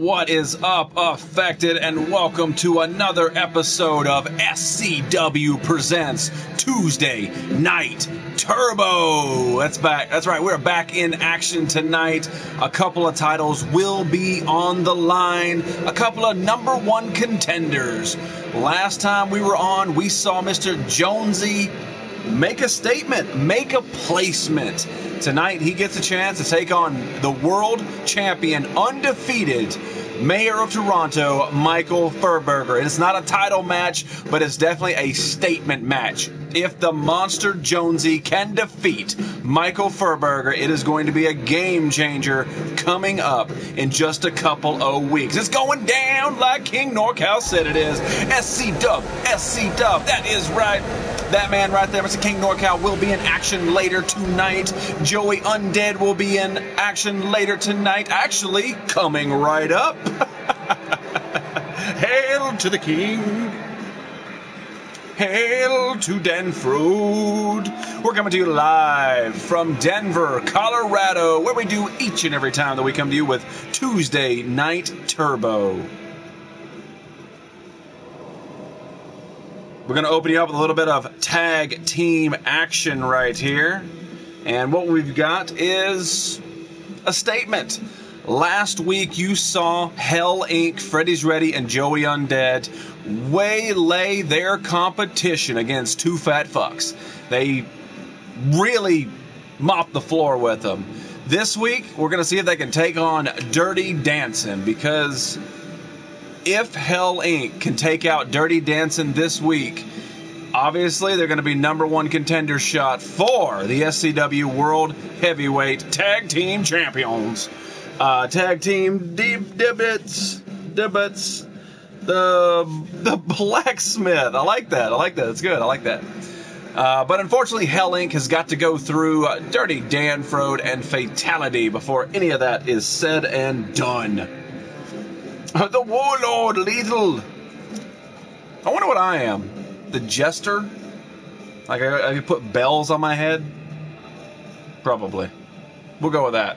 What is up, affected, and welcome to another episode of SCW Presents Tuesday Night Turbo. That's back. That's right. We're back in action tonight. A couple of titles will be on the line. A couple of number one contenders. Last time we were on, we saw Mr. Jonesy make a statement, make a placement. Tonight, he gets a chance to take on the world champion, undefeated mayor of Toronto, Michael Furberger. And it's not a title match, but it's definitely a statement match. If the monster Jonesy can defeat Michael Furberger, it is going to be a game changer coming up in just a couple of weeks. It's going down like King NorCal said it is. SC Dub, SC Dub, that is right. That man right there, Mr. King NorCal, will be in action later tonight. Joey Undead will be in action later tonight. Actually, coming right up. Hail to the King. Hail to Dan Frode. We're coming to you live from Denver, Colorado, where we do each and every time that we come to you with Tuesday Night Turbo. We're going to open you up with a little bit of tag team action right here. And what we've got is a statement. Last week you saw Hell Inc., Freddy's Ready, and Joey Undead waylay their competition against two fat fucks. They really mopped the floor with them. This week we're going to see if they can take on Dirty Dancing because if Hell Inc. can take out Dirty Dancing this week, obviously they're going to be number one contender shot for the SCW World Heavyweight Tag Team Champions. Uh, tag team deep dibbits, dibbits, the the blacksmith. I like that. I like that. It's good. I like that. Uh, but unfortunately, Hell Inc. has got to go through uh, Dirty Dan Frode and Fatality before any of that is said and done. Uh, the Warlord Lethal. I wonder what I am. The Jester? Like I, I put bells on my head? Probably. We'll go with that.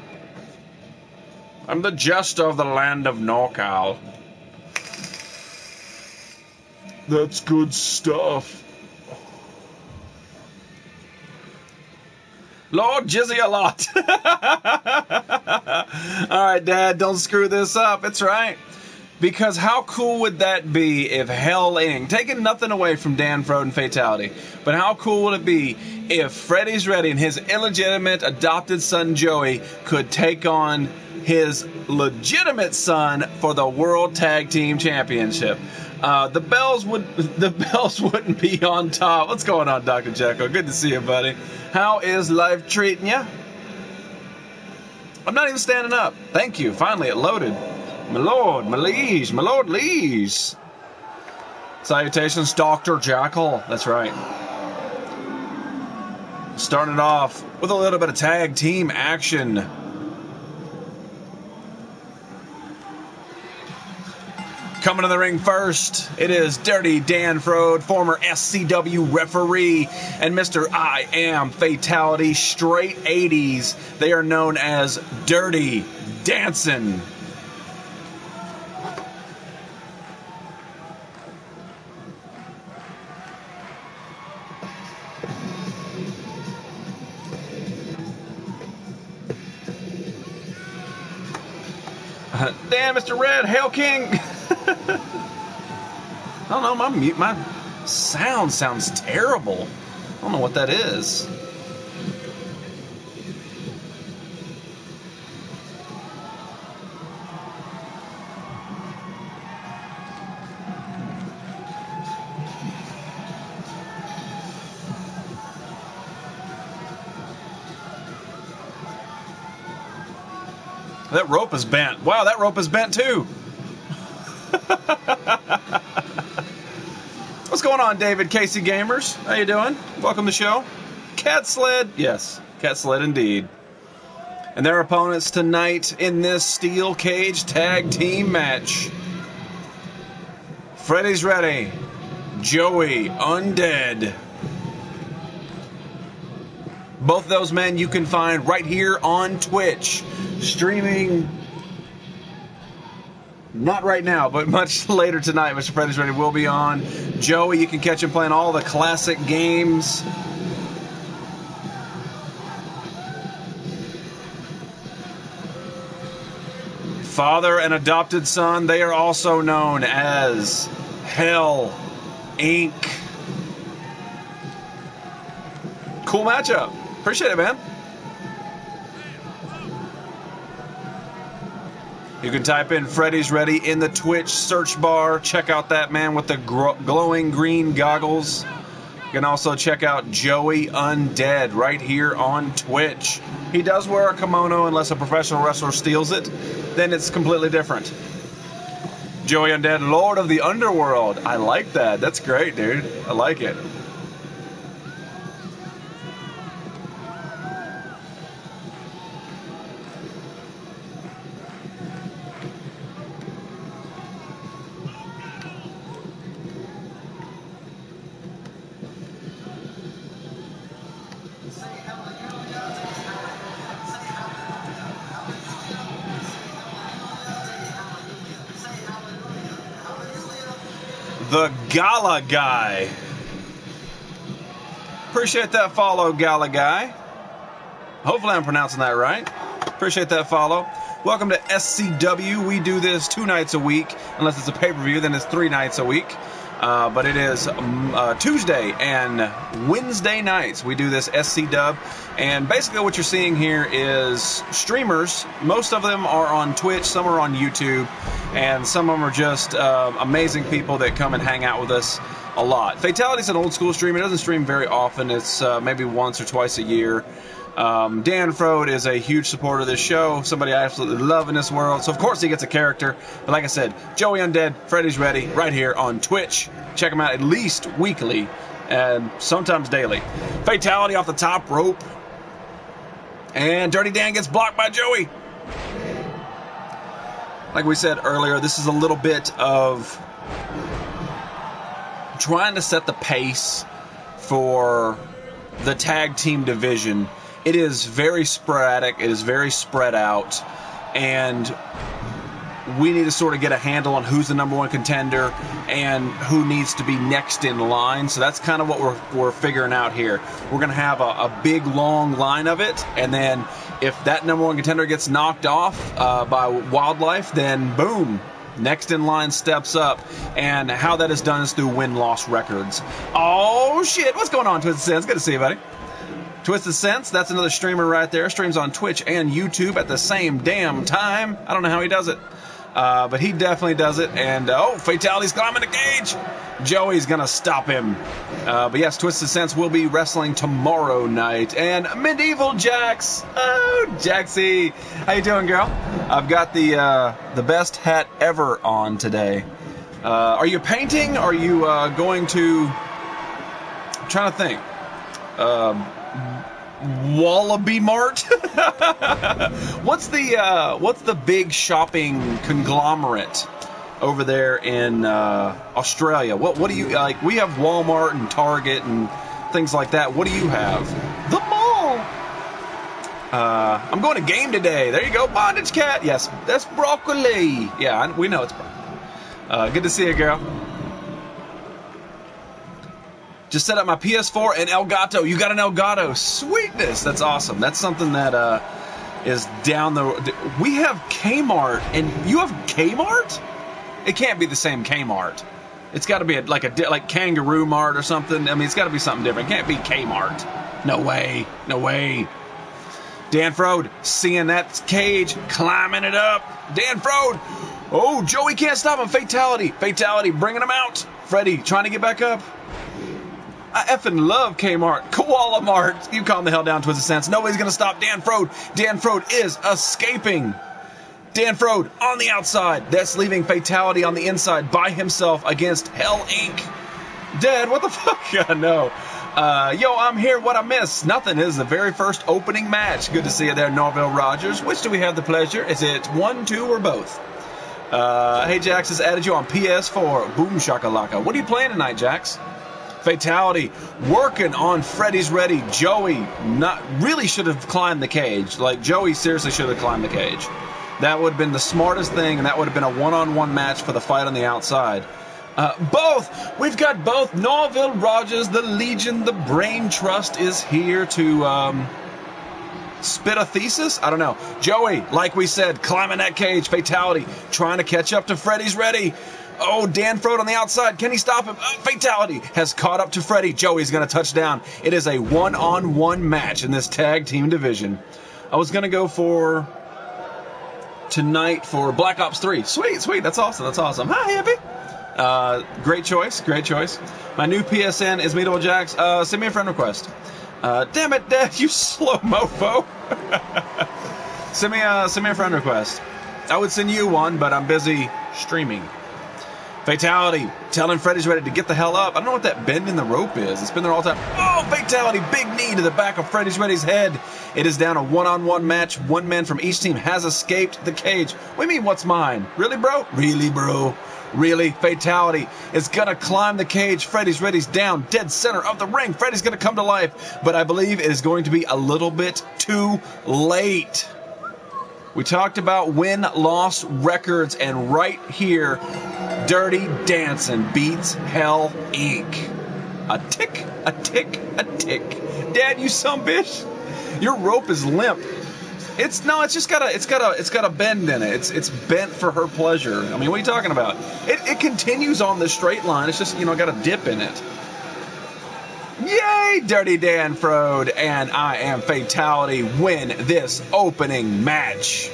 I'm the Jester of the land of NorCal. That's good stuff. Lord Jizzy a lot. All right, Dad, don't screw this up. It's right. Because how cool would that be if Hell Inc., taking nothing away from Dan Frode and Fatality, but how cool would it be if Freddy's Ready and his illegitimate adopted son Joey could take on his legitimate son for the World Tag Team Championship? Uh, the bells would the bells wouldn't be on top. What's going on, Doctor Jekyll? Good to see you, buddy. How is life treating you? I'm not even standing up. Thank you. Finally, it loaded. My lord, my liege, my lord liege. Salutations, Dr. Jackal. That's right. Starting it off with a little bit of tag team action. Coming to the ring first, it is Dirty Dan Frode, former SCW referee, and Mr. I Am Fatality, straight 80s. They are known as Dirty Dancing. Damn, Mr. Red, Hell King. I don't know, my mute, my sound sounds terrible. I don't know what that is. That rope is bent. Wow, that rope is bent too. Going on, David Casey Gamers? How you doing? Welcome to the show. Cat Sled, yes, Cat Sled indeed. And their opponents tonight in this steel cage tag team match. Freddy's ready. Joey Undead. Both those men you can find right here on Twitch, streaming Not right now, but much later tonight, Mr. Freddy's Ready will be on. Joey, you can catch him playing all the classic games. Father and adopted son, they are also known as Hell Inc. Cool matchup. Appreciate it, man. You can type in Freddy's Ready in the Twitch search bar. Check out that man with the glowing green goggles. You can also check out Joey Undead right here on Twitch. He does wear a kimono unless a professional wrestler steals it, then it's completely different. Joey Undead, Lord of the Underworld. I like that. That's great, dude. I like it. Gala Guy. Appreciate that follow, Gala Guy. Hopefully, I'm pronouncing that right. Appreciate that follow. Welcome to SCW. We do this two nights a week. Unless it's a pay per view, then it's three nights a week. Uh, but it is um, uh, Tuesday and Wednesday nights. We do this SC Dub, and basically what you're seeing here is streamers. Most of them are on Twitch, some are on YouTube, and some of them are just uh, amazing people that come and hang out with us a lot. Fatality's an old school streamer. It doesn't stream very often. It's uh, maybe once or twice a year. Um, Dan Frode is a huge supporter of this show, somebody I absolutely love in this world. So, of course, he gets a character. But, like I said, Joey Undead, Freddy's Ready, right here on Twitch. Check him out at least weekly and sometimes daily. Fatality off the top rope. And Dirty Dan gets blocked by Joey. Like we said earlier, this is a little bit of trying to set the pace for the tag team division it is very sporadic. It is very spread out, and we need to sort of get a handle on who's the number one contender and who needs to be next in line. So that's kind of what we're, we're figuring out here. We're going to have a, a, big, long line of it, and then if that number one contender gets knocked off uh, by wildlife, then boom. Next in line steps up, and how that is done is through win loss records. Oh shit! What's going on, Twisted Sense? Good to see you, buddy. Twisted Sense, that's another streamer right there. Streams on Twitch and YouTube at the same damn time. I don't know how he does it. Uh, but he definitely does it. And uh, oh, Fatality's climbing the cage. Joey's gonna stop him. Uh, but yes, Twisted Sense will be wrestling tomorrow night. And Medieval Jax, oh Jaxie, how you doing, girl? I've got the uh, the best hat ever on today. Uh, are you painting? Are you uh, going to? I'm trying to think. Um, Wallaby Mart. what's the uh, what's the big shopping conglomerate over there in uh, Australia? What what do you like? We have Walmart and Target and things like that. What do you have? The mall. Uh, I'm going to game today. There you go, bondage cat. Yes, that's broccoli. Yeah, we know it's broccoli. Uh, good to see you, girl. Just set up my PS4 and Elgato. You got an Elgato. Sweetness. That's awesome. That's something that uh, is down the. We have Kmart, and you have Kmart. It can't be the same Kmart. It's got to be a, like a like Kangaroo Mart or something. I mean, it's got to be something different. It can't be Kmart. No way. No way. Dan Frode seeing that cage, climbing it up. Dan Frode. Oh, Joey can't stop him. Fatality. Fatality, bringing him out. Freddy trying to get back up. I effing love Kmart. Koala Mart. You calm the hell down, Twisted Sense. Nobody's to stop Dan Frode. Dan Frode is escaping. Dan Frode on the outside. That's leaving Fatality on the inside by himself against Hell Inc. Dead. What the fuck? Yeah, no. Uh, yo, I'm here. What I miss? Nothing. This is the very first opening match. Good to see you there, Norville Rogers. Which do we have the pleasure? Is it one, two, or both? Uh, hey, Jax has added you on PS4. Boom shakalaka. What are you playing tonight, Jax? Fatality working on Freddy's Ready. Joey not really should have climbed the cage. Like Joey seriously should have climbed the cage. That would have been the smartest thing, and that would have been a one-on-one match for the fight on the outside. Uh, both. We've got both. Norville Rogers, the Legion, the Brain Trust is here to um, spit a thesis. I don't know. Joey, like we said, climbing that cage, fatality, trying to catch up to Freddy's ready. Oh, Dan Frode on the outside. Can he stop him? Oh, fatality has caught up to Freddy. Joey's going to touch down. It is a one on one match in this tag team division. I was going to go for tonight for Black Ops 3. Sweet, sweet. That's awesome. That's awesome. Hi, Happy. Uh, great choice. Great choice. My new PSN is Meetable Jacks. Uh, send me a friend request. Uh, damn it, Dad, you slow mofo. send me a send me a friend request. I would send you one, but I'm busy streaming. Fatality. Telling Freddy's ready to get the hell up. I don't know what that bend in the rope is. It's been there all the time. Oh, fatality. Big knee to the back of Freddy's Ready's head. It is down a one on one match. One man from each team has escaped the cage. Do mean, what's mine? Really, bro? Really, bro? Really? Fatality is going to climb the cage. Freddy's Ready's down, dead center of the ring. Freddy's going to come to life, but I believe it is going to be a little bit too late. We talked about win loss records, and right here, Dirty Dancing beats Hell Inc. A tick, a tick, a tick. Dad, you some bitch. Your rope is limp. It's no, it's just got a, it's got a, it's got a bend in it. It's, it's bent for her pleasure. I mean, what are you talking about? It, it continues on the straight line. It's just, you know, got a dip in it. Yay, Dirty Dan Frode and I Am Fatality win this opening match.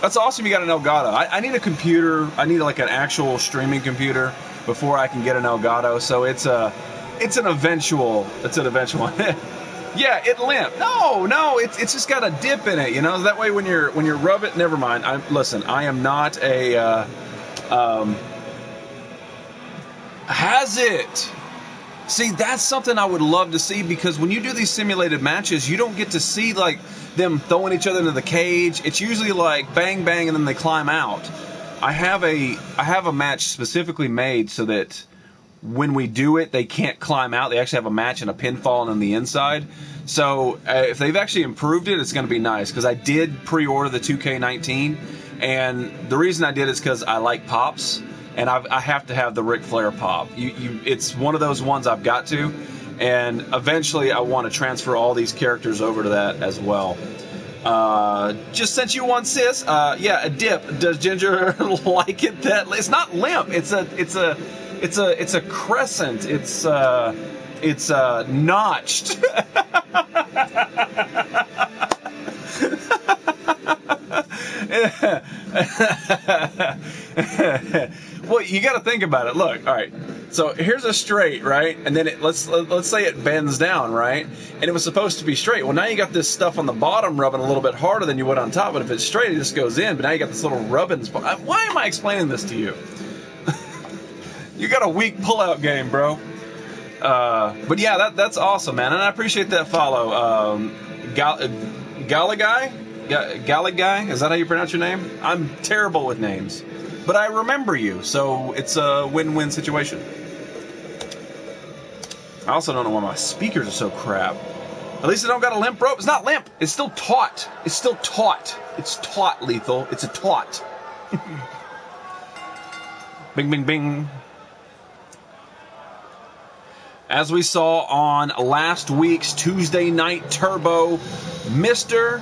That's awesome. You got an Elgato. I, I, need a computer. I need like an actual streaming computer before I can get an Elgato. So it's a, it's an eventual. It's an eventual. yeah, it limp. No, no, it's it's just got a dip in it. You know that way when you're when you're rub it. Never mind. I listen. I am not a. Uh, um, has it? See, that's something I would love to see because when you do these simulated matches, you don't get to see like them throwing each other into the cage. It's usually like bang bang and then they climb out. I have a I have a match specifically made so that when we do it, they can't climb out. They actually have a match and a pinfall on the inside. So uh, if they've actually improved it, it's going to be nice because I did pre-order the 2K19, and the reason I did is because I like pops and I've, I have to have the Ric Flair pop. You, you, it's one of those ones I've got to, and eventually I want to transfer all these characters over to that as well. Uh, just sent you one, sis. Uh, yeah, a dip. Does Ginger like it? That it's not limp. It's a, it's a, it's a, it's a crescent. It's, uh, it's uh, notched. you got to think about it. Look, all right. So here's a straight, right? And then it, let's let's say it bends down, right? And it was supposed to be straight. Well, now you got this stuff on the bottom rubbing a little bit harder than you would on top. But if it's straight, it just goes in. But now you got this little rubbing spot. Why am I explaining this to you? you got a weak pullout game, bro. Uh, but yeah, that, that's awesome, man, and I appreciate that follow. Um, Gal- Galagai, Galagai, is that how you pronounce your name? I'm terrible with names but I remember you, so it's a win-win situation. I also don't know why my speakers are so crap. At least I don't got a limp rope. It's not limp. It's still taut. It's still taut. It's taut, lethal. It's a taut. bing, bing, bing. As we saw on last week's Tuesday Night Turbo, Mr.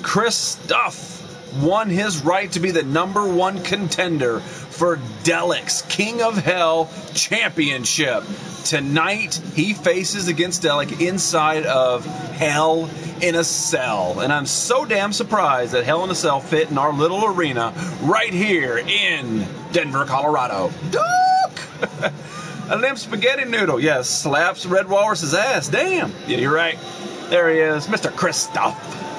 Christoph won his right to be the number one contender for Delic's King of Hell Championship. Tonight, he faces against Delic inside of Hell in a Cell. And I'm so damn surprised that Hell in a Cell fit in our little arena right here in Denver, Colorado. Duck! a limp spaghetti noodle. Yes, slaps Red Walrus's ass. Damn. Yeah, you're right. There he is, Mr. Christoph.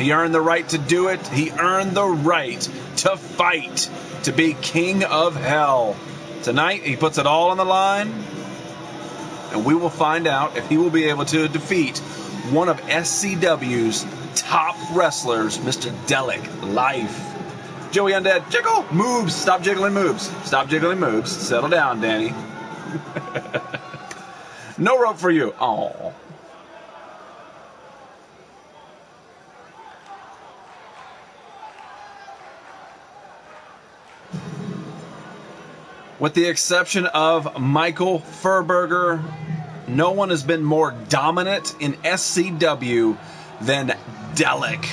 He earned the right to do it. He earned the right to fight, to be king of hell. Tonight, he puts it all on the line, and we will find out if he will be able to defeat one of SCW's top wrestlers, Mr. Delic Life. Joey Undead, jiggle, moves, stop jiggling moves, stop jiggling moves, settle down, Danny. no rope for you. Oh. With the exception of Michael Furberger, no one has been more dominant in SCW than Delic,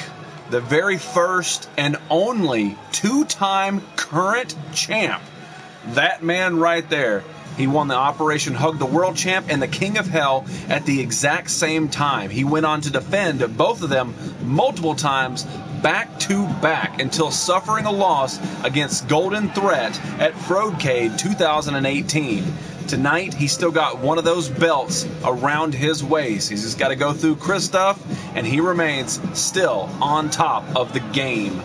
the very first and only two time current champ. That man right there. He won the Operation Hug the World Champ and the King of Hell at the exact same time. He went on to defend both of them multiple times back to back until suffering a loss against Golden Threat at Frodecade 2018. Tonight, he's still got one of those belts around his waist. He's just got to go through Christoph, and he remains still on top of the game.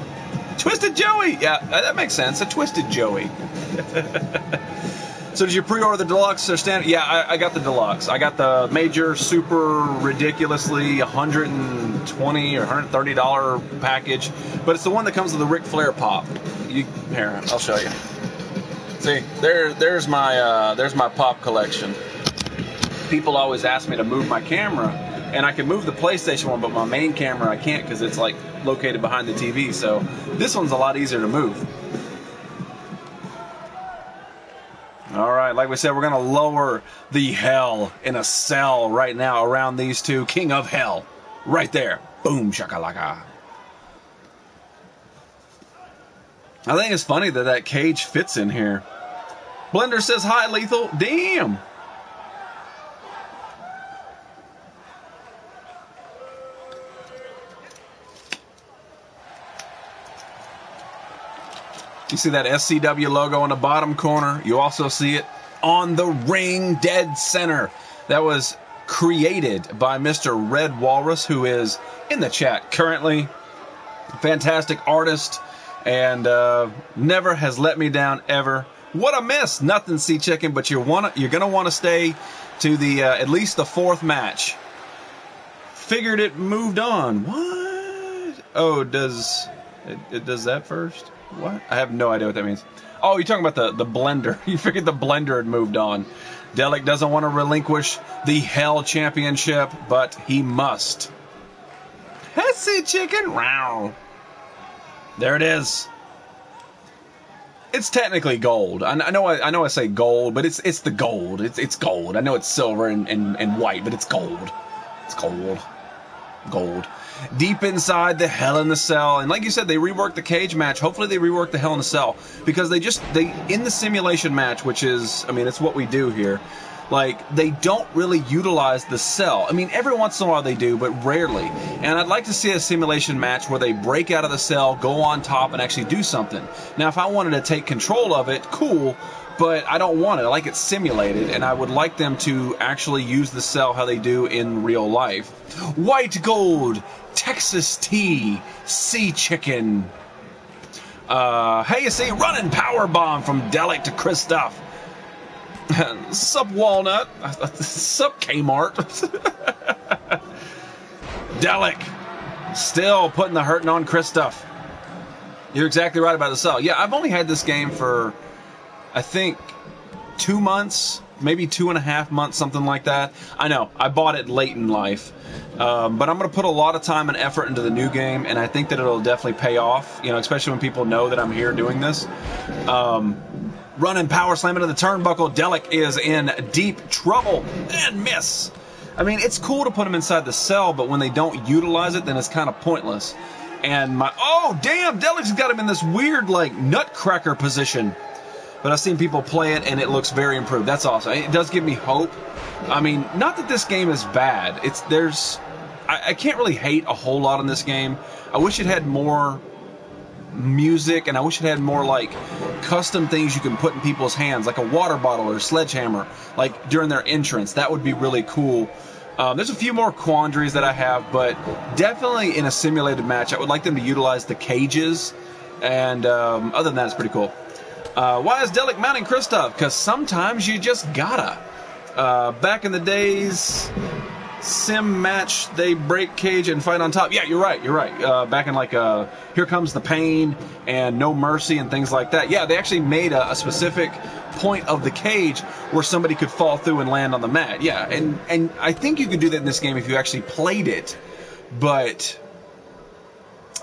Twisted Joey! Yeah, that makes sense. A Twisted Joey. So did you pre-order the deluxe or standard? Yeah, I, I, got the deluxe. I got the major, super ridiculously 120 or 130 dollar package, but it's the one that comes with the Ric Flair pop. You here? I'll show you. See, there, there's my, uh, there's my pop collection. People always ask me to move my camera, and I can move the PlayStation one, but my main camera I can't because it's like located behind the TV. So this one's a lot easier to move. Right, like we said, we're going to lower the hell in a cell right now around these two. King of Hell, right there. Boom, shakalaka. I think it's funny that that cage fits in here. Blender says hi, Lethal. Damn. You see that SCW logo in the bottom corner. You also see it on the ring dead center. That was created by Mr. Red Walrus, who is in the chat currently. Fantastic artist and uh, never has let me down ever. What a miss! Nothing, Sea Chicken, but you want you're gonna want to stay to the uh, at least the fourth match. Figured it moved on. What? Oh, does it, it does that first? What? I have no idea what that means. Oh, you're talking about the, the blender. You figured the blender had moved on. Delic doesn't want to relinquish the Hell Championship, but he must. Hesse chicken. Wow. There it is. It's technically gold. I, I know. I, I, know. I say gold, but it's it's the gold. It's it's gold. I know it's silver and, and, and white, but it's gold. It's gold. Gold deep inside the Hell in the Cell. And like you said, they reworked the cage match. Hopefully, they rework the Hell in the Cell because they just they in the simulation match, which is I mean it's what we do here. Like they don't really utilize the cell. I mean, every once in a while they do, but rarely. And I'd like to see a simulation match where they break out of the cell, go on top, and actually do something. Now, if I wanted to take control of it, cool but I don't want it. I like it simulated, and I would like them to actually use the cell how they do in real life. White gold, Texas tea, sea chicken. Uh, hey, you see, running power bomb from Delic to Christoph. Sup, Walnut? Sup, Kmart? Delic, still putting the hurting on Christoph. You're exactly right about the cell. Yeah, I've only had this game for I think two months, maybe two and a half months, something like that. I know I bought it late in life, um, but I'm going to put a lot of time and effort into the new game, and I think that it'll definitely pay off. You know, especially when people know that I'm here doing this. Um, running power slam into the turnbuckle. Delic is in deep trouble and miss. I mean, it's cool to put him inside the cell, but when they don't utilize it, then it's kind of pointless. And my oh damn, Delic's got him in this weird like nutcracker position but I've seen people play it and it looks very improved. That's awesome. It does give me hope. I mean, not that this game is bad. It's there's I, I can't really hate a whole lot on this game. I wish it had more music and I wish it had more like custom things you can put in people's hands, like a water bottle or sledgehammer, like during their entrance. That would be really cool. Um, there's a few more quandaries that I have, but definitely in a simulated match, I would like them to utilize the cages. And um, other than that, it's pretty cool. Uh, why is Delic mounting Christoph? Because sometimes you just gotta. Uh, back in the days, sim match, they break cage and fight on top. Yeah, you're right. You're right. Uh, back in like uh, Here Comes the Pain and No Mercy and things like that. Yeah, they actually made a, a, specific point of the cage where somebody could fall through and land on the mat. Yeah, and and I think you could do that in this game if you actually played it, but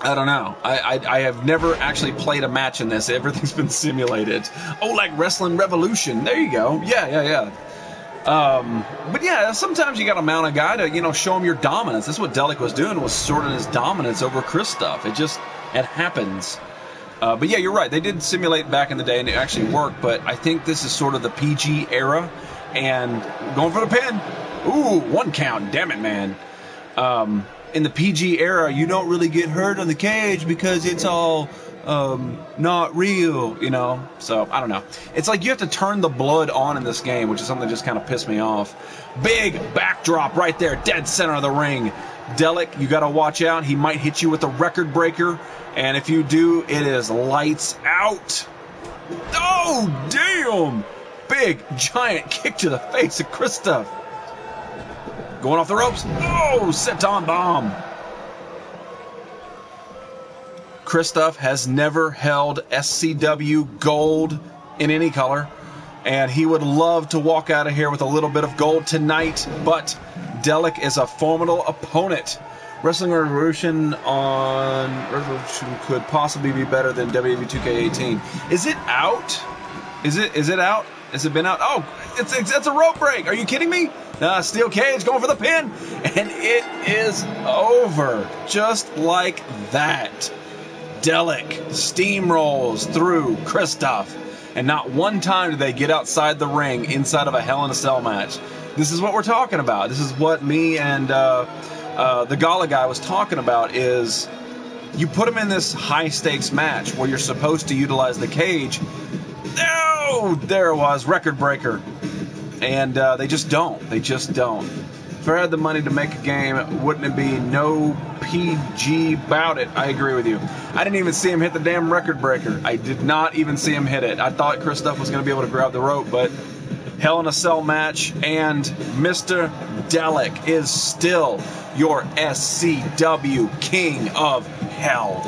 I don't know. I, I, I have never actually played a match in this. Everything's been simulated. Oh, like Wrestling Revolution. There you go. Yeah, yeah, yeah. Um, but yeah, sometimes you got to mount a guy to you know show him your dominance. That's what Delic was doing was sorting his dominance over Christoph. It just it happens. Uh, but yeah, you're right. They did simulate back in the day, and it actually worked. But I think this is sort of the PG era, and going for the pin. Ooh, one count. Damn it, man. Um, in the PG era, you don't really get hurt on the cage because it's all um, not real, you know. So I don't know. It's like you have to turn the blood on in this game, which is something that just kind of pissed me off. Big backdrop right there, dead center of the ring. Delic, you got to watch out. He might hit you with a record breaker, and if you do, it is lights out. Oh, damn! Big giant kick to the face of Christoph. Going off the ropes. Oh, senton bomb. Christoph has never held SCW gold in any color, and he would love to walk out of here with a little bit of gold tonight, but Delic is a formidable opponent. Wrestling Revolution on Revolution could possibly be better than WWE 2K18. Is it out? Is it is it out? Has it been out? Oh, it's, it's, it's a rope break. Are you kidding me? Uh, steel cage going for the pin, and it is over just like that. Delic steamrolls through Christoph, and not one time do they get outside the ring inside of a Hell in a Cell match. This is what we're talking about. This is what me and uh, uh, the Gala guy was talking about. Is you put them in this high stakes match where you're supposed to utilize the cage. No, there it was, record breaker, and uh, they just don't. They just don't. If I had the money to make a game, wouldn't it be no PG about it? I agree with you. I didn't even see him hit the damn record breaker. I did not even see him hit it. I thought Christoph was going to be able to grab the rope, but Hell in a Cell match, and Mr. Delic is still your SCW King of Hell.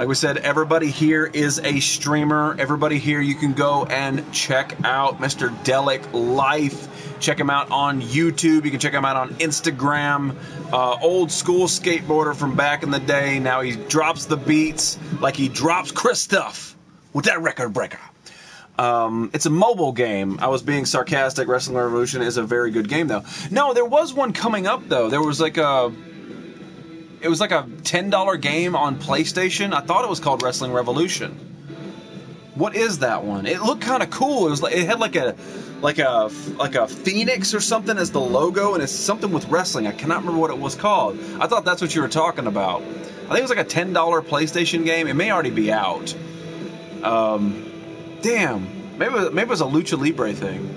Like we said, everybody here is a streamer. Everybody here, you can go and check out Mr. Delic Life. Check him out on YouTube. You can check him out on Instagram. Uh, old school skateboarder from back in the day. Now he drops the beats like he drops Christoph with that record breaker. Um, it's a mobile game. I was being sarcastic. Wrestling Revolution is a very good game, though. No, there was one coming up though. There was like a it was like a ten dollar game on PlayStation. I thought it was called Wrestling Revolution. What is that one? It looked kind of cool. It was like it had like a like a like a phoenix or something as the logo, and it's something with wrestling. I cannot remember what it was called. I thought that's what you were talking about. I think it was like a ten dollar PlayStation game. It may already be out. Um, damn, maybe maybe it was a lucha libre thing.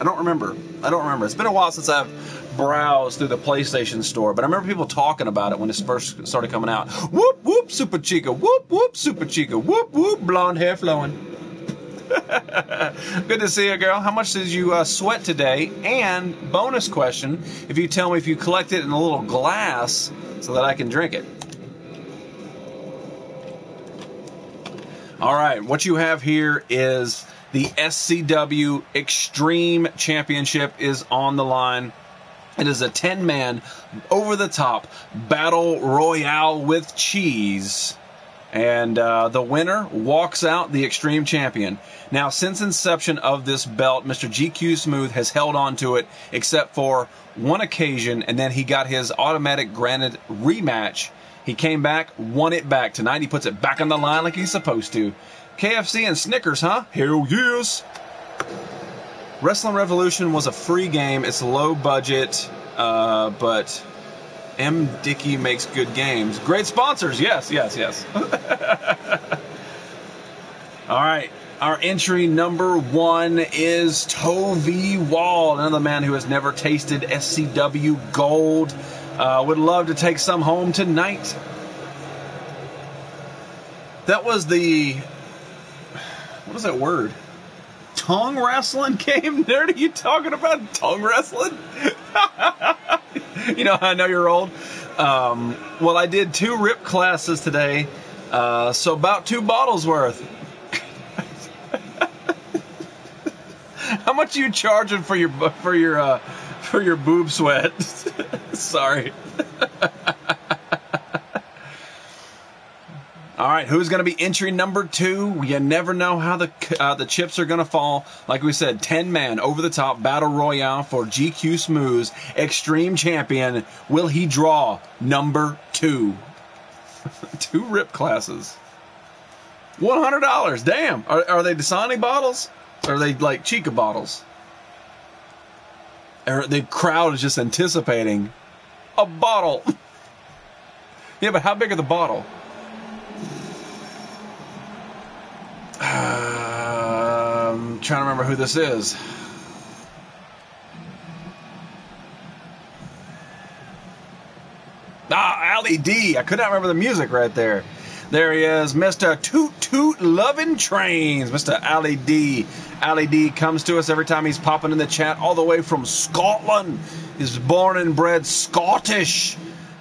I don't remember. I don't remember. It's been a while since I've browse through the PlayStation Store, but I remember people talking about it when it first started coming out. Whoop whoop, Super Chica. Whoop whoop, Super Chica. Whoop whoop, blonde hair flowing. Good to see you, girl. How much did you uh, sweat today? And bonus question: If you tell me if you collect it in a little glass so that I can drink it. All right, what you have here is the SCW Extreme Championship is on the line. It is a 10 man, over the top battle royale with cheese. And uh, the winner walks out the Extreme Champion. Now, since inception of this belt, Mr. GQ Smooth has held on to it except for one occasion, and then he got his automatic granted rematch. He came back, won it back. Tonight, he puts it back on the line like he's supposed to. KFC and Snickers, huh? Hell yes! Wrestling Revolution was a free game. It's low budget, uh, but M. Dickey makes good games. Great sponsors. Yes, yes, yes. All right. Our entry number one is Tovey Wall, another man who has never tasted SCW gold. Uh, would love to take some home tonight. That was the. What is that word? tongue wrestling game? Nerd, are you talking about tongue wrestling? you know, I know you're old. Um, well, I did two rip classes today, uh, so about two bottles worth. How much are you charging for your for your uh, for your boob sweat? Sorry. All right, who's going to be entry number two? You never know how the uh, the chips are going to fall. Like we said, ten man over the top battle royale for GQ Smooth's Extreme Champion. Will he draw number two? two rip classes. One hundred dollars. Damn. Are, are they Dasani bottles? Or are they like Chica bottles? Or the crowd is just anticipating a bottle. yeah, but how big are the bottle? Um, trying to remember who this is. Ah, Ali D. I could not remember the music right there. There he is, Mr. Toot Toot Loving Trains, Mr. Ali D. Ali D comes to us every time he's popping in the chat, all the way from Scotland. He's born and bred Scottish.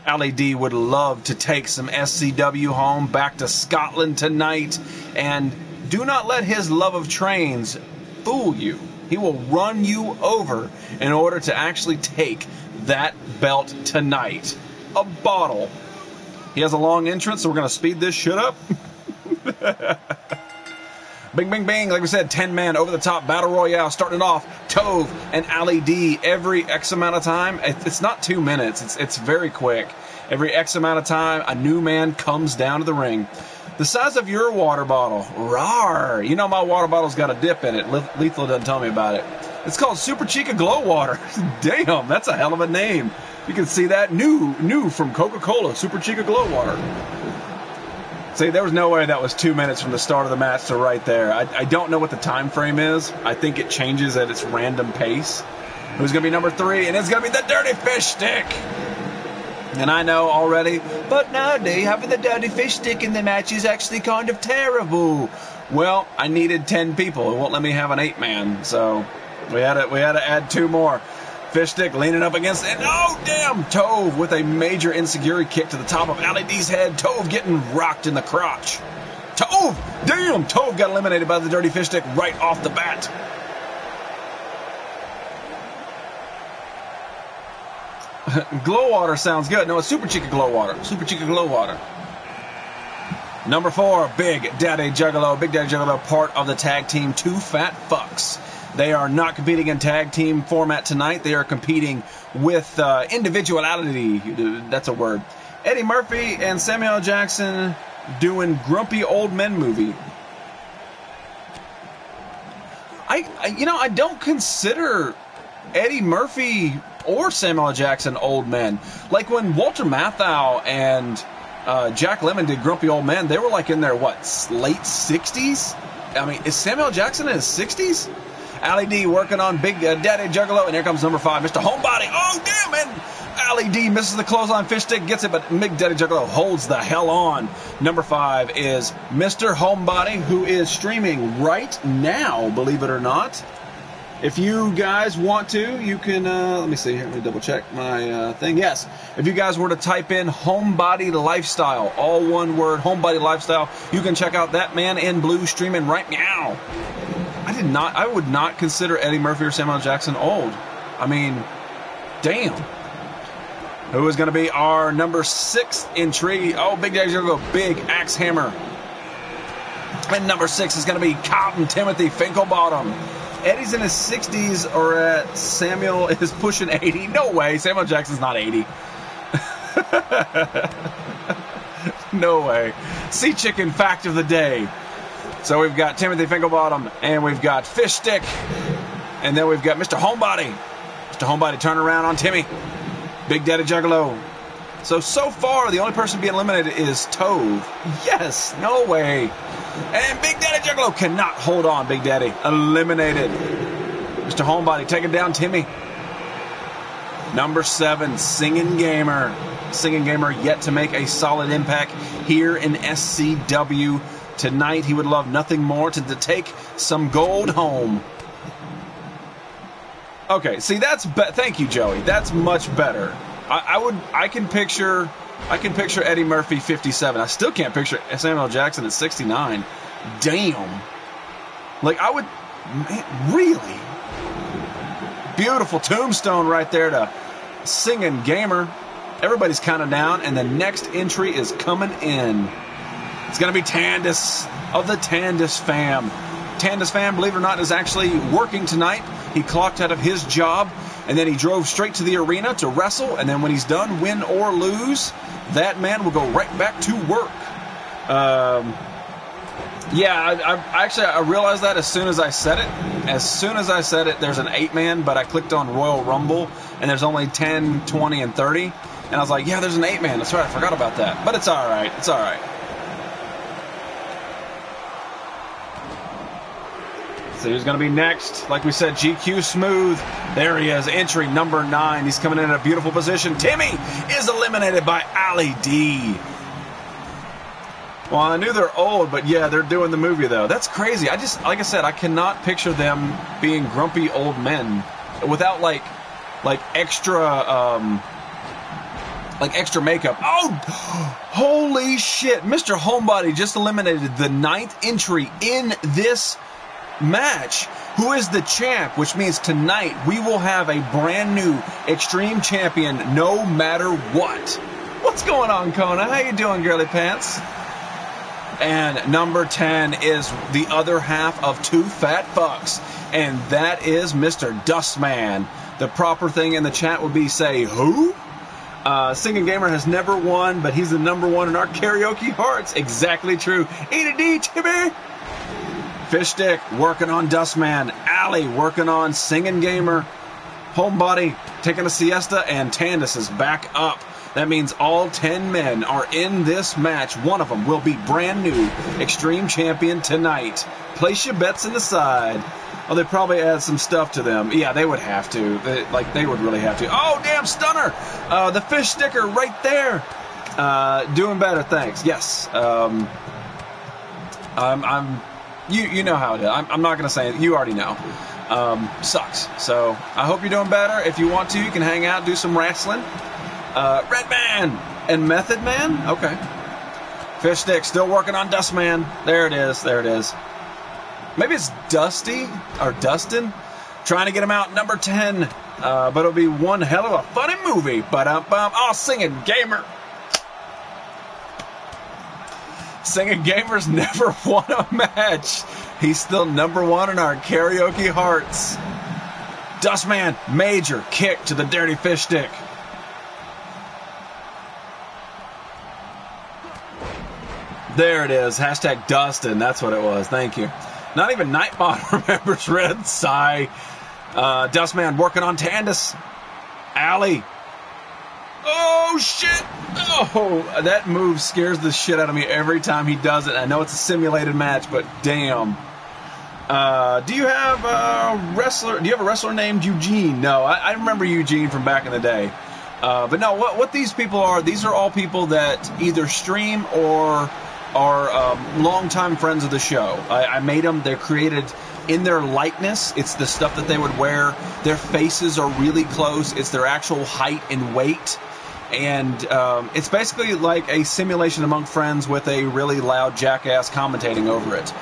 Ali D would love to take some SCW home back to Scotland tonight and do not let his love of trains fool you. He will run you over in order to actually take that belt tonight. A bottle. He has a long entrance, so we're going to speed this shit up. Bing, bing, bing. Like we said, 10 man over the top battle royale starting off. Tove and Ali D every X amount of time. It's not two minutes, it's, it's very quick. Every X amount of time, a new man comes down to the ring. The size of your water bottle. Rar. You know my water bottle's got a dip in it. Lethal doesn't tell me about it. It's called Super Chica Glow Water. Damn, that's a hell of a name. You can see that new, new from Coca-Cola, Super Chica Glow Water. See, there was no way that was two minutes from the start of the match to right there. I, I don't know what the time frame is. I think it changes at its random pace. Who's going to be number three? And it's going to be the Dirty Fish Stick. And I know already, but nowadays having the dirty fish stick in the match is actually kind of terrible. Well, I needed 10 people. It won't let me have an 8 man, so we had to, we had to add two more. Fish stick leaning up against it. Oh, damn! Tove with a major insecurity kick to the top of Ali D's head. Tove getting rocked in the crotch. Tove! Damn! Tove got eliminated by the dirty fish stick right off the bat. glow water sounds good. No, it's Super Chica Glow Water. Super Chica Glow Water. Number four, Big Daddy Juggalo. Big Daddy Juggalo, part of the tag team Two Fat Fucks. They are not competing in tag team format tonight. They are competing with uh, individuality. That's a word. Eddie Murphy and Samuel Jackson doing Grumpy Old Men movie. I, I you know, I don't consider Eddie Murphy or Samuel Jackson old men. Like when Walter Matthau and uh, Jack Lemmon did Grumpy Old Men, they were like in their, what, late 60s? I mean, is Samuel Jackson in his 60s? Ali D working on Big uh, Daddy Juggalo, and here comes number five, Mr. Homebody. Oh, damn it! Ali D misses the clothesline fish stick, gets it, but Big Daddy Juggalo holds the hell on. Number five is Mr. Homebody, who is streaming right now, believe it or not. If you guys want to, you can. Uh, let me see here. Let me double check my uh, thing. Yes, if you guys were to type in "homebody lifestyle," all one word, "homebody lifestyle," you can check out that man in blue streaming right now. I did not. I would not consider Eddie Murphy or Samuel Jackson old. I mean, damn. Who is going to be our number six entry? Oh, Big Daddy's going to go big axe hammer. And number six is going to be Cotton Timothy Finkelbottom. Eddie's in his 60s, or at Samuel is pushing 80. No way, Samuel Jackson's not 80. no way. Sea chicken fact of the day. So we've got Timothy Finkelbottom, and we've got Fish Stick, and then we've got Mr. Homebody. Mr. Homebody turn around on Timmy. Big Daddy Juggalo. So, so far, the only person being eliminated is Tove. Yes, no way. And Big Daddy Juggalo cannot hold on, Big Daddy. Eliminated. Mr. Homebody taking down Timmy. Number seven, Singing Gamer. Singing Gamer yet to make a solid impact here in SCW. Tonight, he would love nothing more than to take some gold home. Okay, see, that's thank you, Joey. That's much better. I, I would, I can picture I can picture Eddie Murphy 57. I still can't picture Samuel Jackson at 69. Damn. Like, I would. Man, really? Beautiful tombstone right there to Singing Gamer. Everybody's kind of down, and the next entry is coming in. It's going to be Tandis of the Tandis fam. Tandis fam, believe it or not, is actually working tonight. He clocked out of his job, and then he drove straight to the arena to wrestle. And then when he's done, win or lose, that man will go right back to work. Um, yeah, I, I, actually I realized that as soon as I said it. As soon as I said it, there's an eight man, but I clicked on Royal Rumble, and there's only 10, 20, and 30. And I was like, yeah, there's an eight man. That's right, I forgot about that. But it's all right. It's all right. So who's going to be next? Like we said, GQ Smooth. There he is, entry number nine. He's coming in a beautiful position. Timmy is eliminated by Ali D. Well, I knew they're old, but yeah, they're doing the movie though. That's crazy. I just, like I said, I cannot picture them being grumpy old men without like, like extra, um, like extra makeup. Oh, holy shit! Mr. Homebody just eliminated the ninth entry in this match. Who is the champ? Which means tonight we will have a brand new Extreme Champion, no matter what. What's going on, Kona? How you doing, girly pants? And number 10 is the other half of Two Fat Fucks, and that is Mr. Dustman. The proper thing in the chat would be say, who? Uh, Singing Gamer has never won, but he's the number one in our karaoke hearts. Exactly true. Eat a D, Timmy! Fishstick working on Dustman. Alley working on Singing Gamer. Homebody taking a siesta, and Tandis is back up. That means all 10 men are in this match. One of them will be brand new Extreme Champion tonight. Place your bets in the side. Oh, they probably add some stuff to them. Yeah, they would have to. They, like, they would really have to. Oh, damn, stunner! Uh, the fish sticker right there. Uh, doing better, thanks. Yes. Um, I'm, I'm you you know how it is. I'm, I'm not gonna say it. You already know. Um, sucks. So I hope you're doing better. If you want to, you can hang out, do some wrestling. Uh, Redman and Method Man. Okay. Fish Stick still working on Dust Man. There it is. There it is. Maybe it's Dusty or Dustin. Trying to get him out number 10. Uh, but it'll be one hell of a funny movie. But um, oh, singing gamer. Singing Gamer's never won a match. He's still number one in our karaoke hearts. Dustman, major kick to the dirty fish stick. There it is. Hashtag Dustin. That's what it was. Thank you. Not even Nightbot remembers Red Sigh. Uh, Dustman working on Tandis. Alley. Oh, shit. Oh, that move scares the shit out of me every time he does it. I know it's a simulated match, but damn. Uh, do you have a wrestler? Do you have a wrestler named Eugene? No, I, I remember Eugene from back in the day. Uh, but no, what, what these people are, these are all people that either stream or are um, longtime friends of the show. I, I made them. They're created in their likeness. It's the stuff that they would wear. Their faces are really close. It's their actual height and weight. And um, it's basically like a simulation among friends with a really loud jackass commentating over it.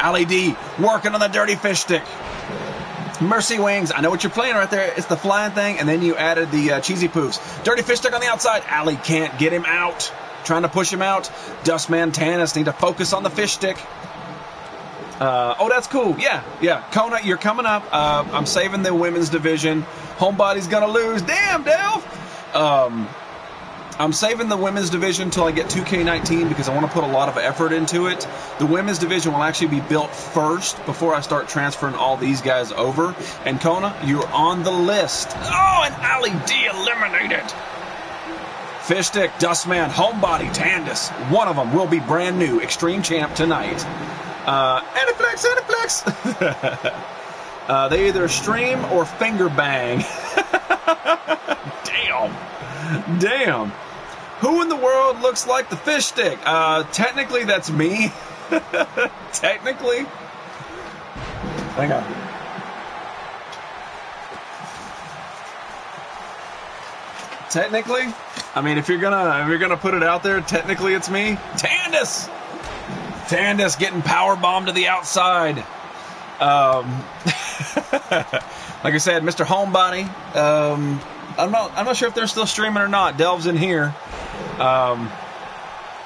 Ali D working on the dirty fish stick. Mercy Wings, I know what you're playing right there. It's the flying thing, and then you added the uh, cheesy poofs. Dirty fish stick on the outside. Ali can't get him out trying to push him out. Dustman Tandis need to focus on the fish stick. Uh, oh, that's cool. Yeah, yeah. Kona, you're coming up. Uh, I'm saving the women's division. Homebody's gonna lose. Damn, Delph. Um, I'm saving the women's division until I get 2K19 because I want to put a lot of effort into it. The women's division will actually be built first before I start transferring all these guys over. And Kona, you're on the list. Oh, and Ali D eliminated. Fishstick, Dustman, Homebody, Tandis. One of them will be brand new Extreme Champ tonight. Uh, Aniflex, Aniflex. uh, they either stream or finger bang. Damn. Damn. Who in the world looks like the fish stick? Uh, technically, that's me. technically. Hang on. technically. I mean, if you're gonna if you're gonna put it out there, technically it's me, Tandis. Tandis getting power bombed to the outside. Um, like I said, Mr. Homebody. Um, I'm not. I'm not sure if they're still streaming or not. Delves in here. Um,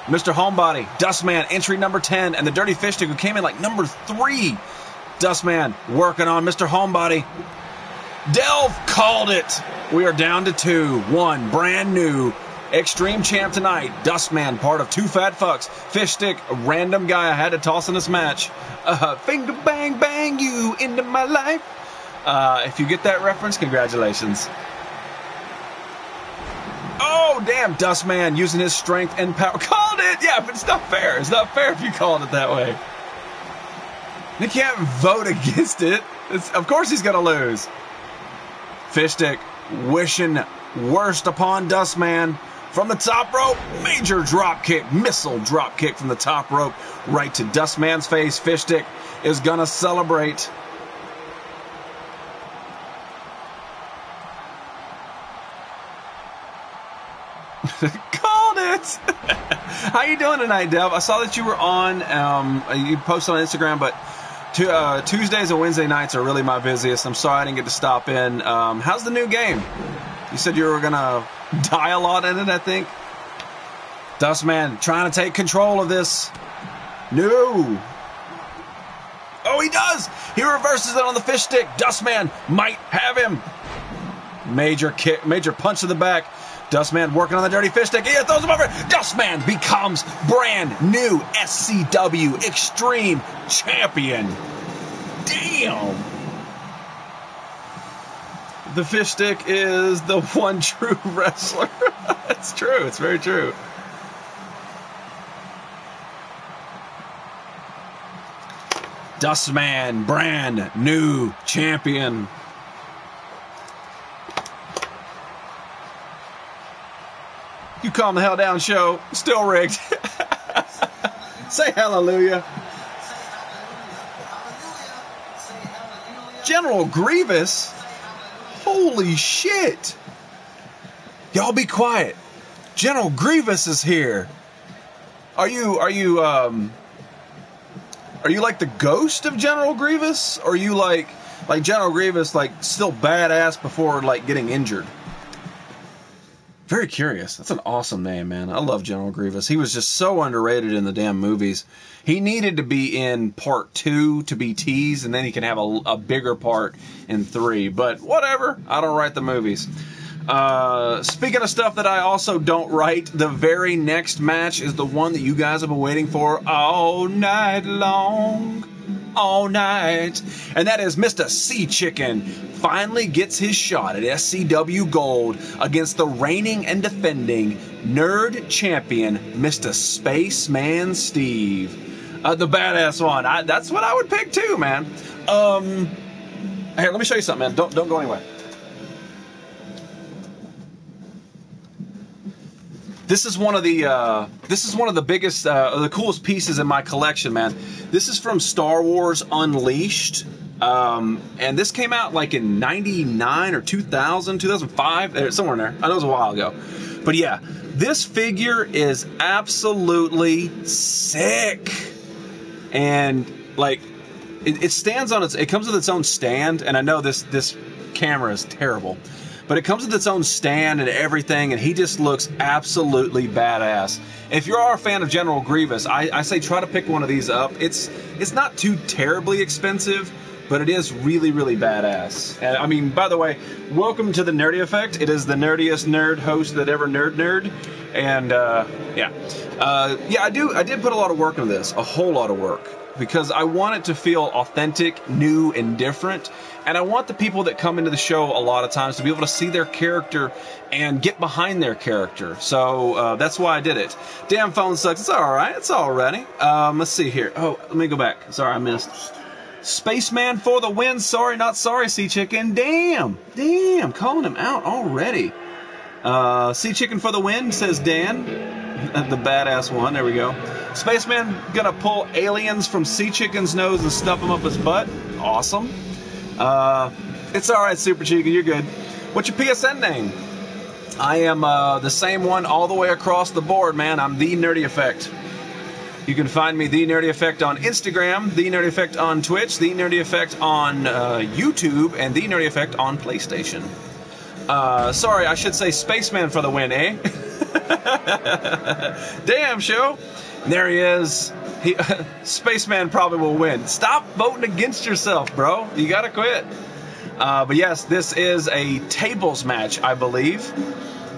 Mr. Homebody, Dustman, entry number 10, and the Dirty Fish who came in like number three. Dustman working on Mr. Homebody. Delve called it. We are down to two. One brand new Extreme Champ tonight. Dustman, part of Two Fat Fucks. Fish Stick, a random guy I had to toss in this match. Uh, finger bang bang you into my life. Uh, if you get that reference, congratulations. Oh, damn, Dustman using his strength and power. Called it! Yeah, but it's not fair. It's not fair if you called it that way. You can't vote against it. It's, of course he's going to lose. Fish Stick wishing worst upon Dustman from the top rope. Major drop kick, missile drop kick from the top rope right to Dustman's face. Fish Stick is going to celebrate. Called it. How you doing tonight, Dev? I saw that you were on. Um, you posted on Instagram, but t- uh, Tuesdays and Wednesday nights are really my busiest. I'm sorry I didn't get to stop in. Um, how's the new game? You said you were gonna die a lot in it. I think. Dustman trying to take control of this. No. Oh, he does. He reverses it on the fish stick. Dustman might have him. Major kick, major punch to the back. Dustman working on the dirty fish stick. He throws him over. Dustman becomes brand new SCW Extreme Champion. Damn. The fish stick is the one true wrestler. it's true. It's very true. Dustman, brand new champion. You calm the hell down, show. Still rigged. Say hallelujah. General Grievous? Holy shit. Y'all be quiet. General Grievous is here. Are you are you um are you like the ghost of General Grievous? Or are you like like General Grievous like still badass before like getting injured? Very curious. That's an awesome name, man. I love General Grievous. He was just so underrated in the damn movies. He needed to be in part two to be teased, and then he can have a, a bigger part in three. But whatever. I don't write the movies. Uh, speaking of stuff that I also don't write, the very next match is the one that you guys have been waiting for all night long all night. And that is Mr. Sea Chicken finally gets his shot at SCW Gold against the reigning and defending nerd champion, Mr. Spaceman Steve. Uh, the badass one. I, that's what I would pick too, man. Um, here, let me show you something, man. Don't don't go anywhere. This is one of the uh, this is one of the biggest, uh, the coolest pieces in my collection, man. This is from Star Wars Unleashed, um, and this came out like in '99 or 2000, 2005, uh, somewhere in there. I know it was a while ago, but yeah, this figure is absolutely sick, and like it, it stands on its. It comes with its own stand, and I know this this camera is terrible but it comes with its own stand and everything, and he just looks absolutely badass. If you are a fan of General Grievous, I, I say try to pick one of these up. It's it's not too terribly expensive, but it is really, really badass. And I mean, by the way, welcome to the Nerdy Effect. It is the nerdiest nerd host that ever nerd nerd, and uh, yeah, uh, yeah, I do. I did put a lot of work into this, a whole lot of work, because I want it to feel authentic, new, and different. And I want the people that come into the show a lot of times to be able to see their character and get behind their character. So uh, that's why I did it. Damn phone sucks. It's all right. It's all ready. Um, let's see here. Oh, let me go back. Sorry, I missed. Spaceman for the win. Sorry, not sorry, Sea Chicken. Damn. Damn. Calling him out already. Uh, sea Chicken for the win, says Dan. the badass one. There we go. Spaceman gonna pull aliens from Sea Chicken's nose and stuff them up his butt. Awesome. Uh, it's all right, Super Chica. You're good. What's your PSN name? I am uh, the same one all the way across the board, man. I'm the Nerdy Effect. You can find me, The Nerdy Effect, on Instagram, The Nerdy Effect on Twitch, The Nerdy Effect on uh, YouTube, and The Nerdy Effect on PlayStation. Uh, sorry, I should say Spaceman for the win, eh? Damn, show. There he is. He, Spaceman probably will win. Stop voting against yourself, bro. You gotta quit. Uh, but yes, this is a tables match, I believe.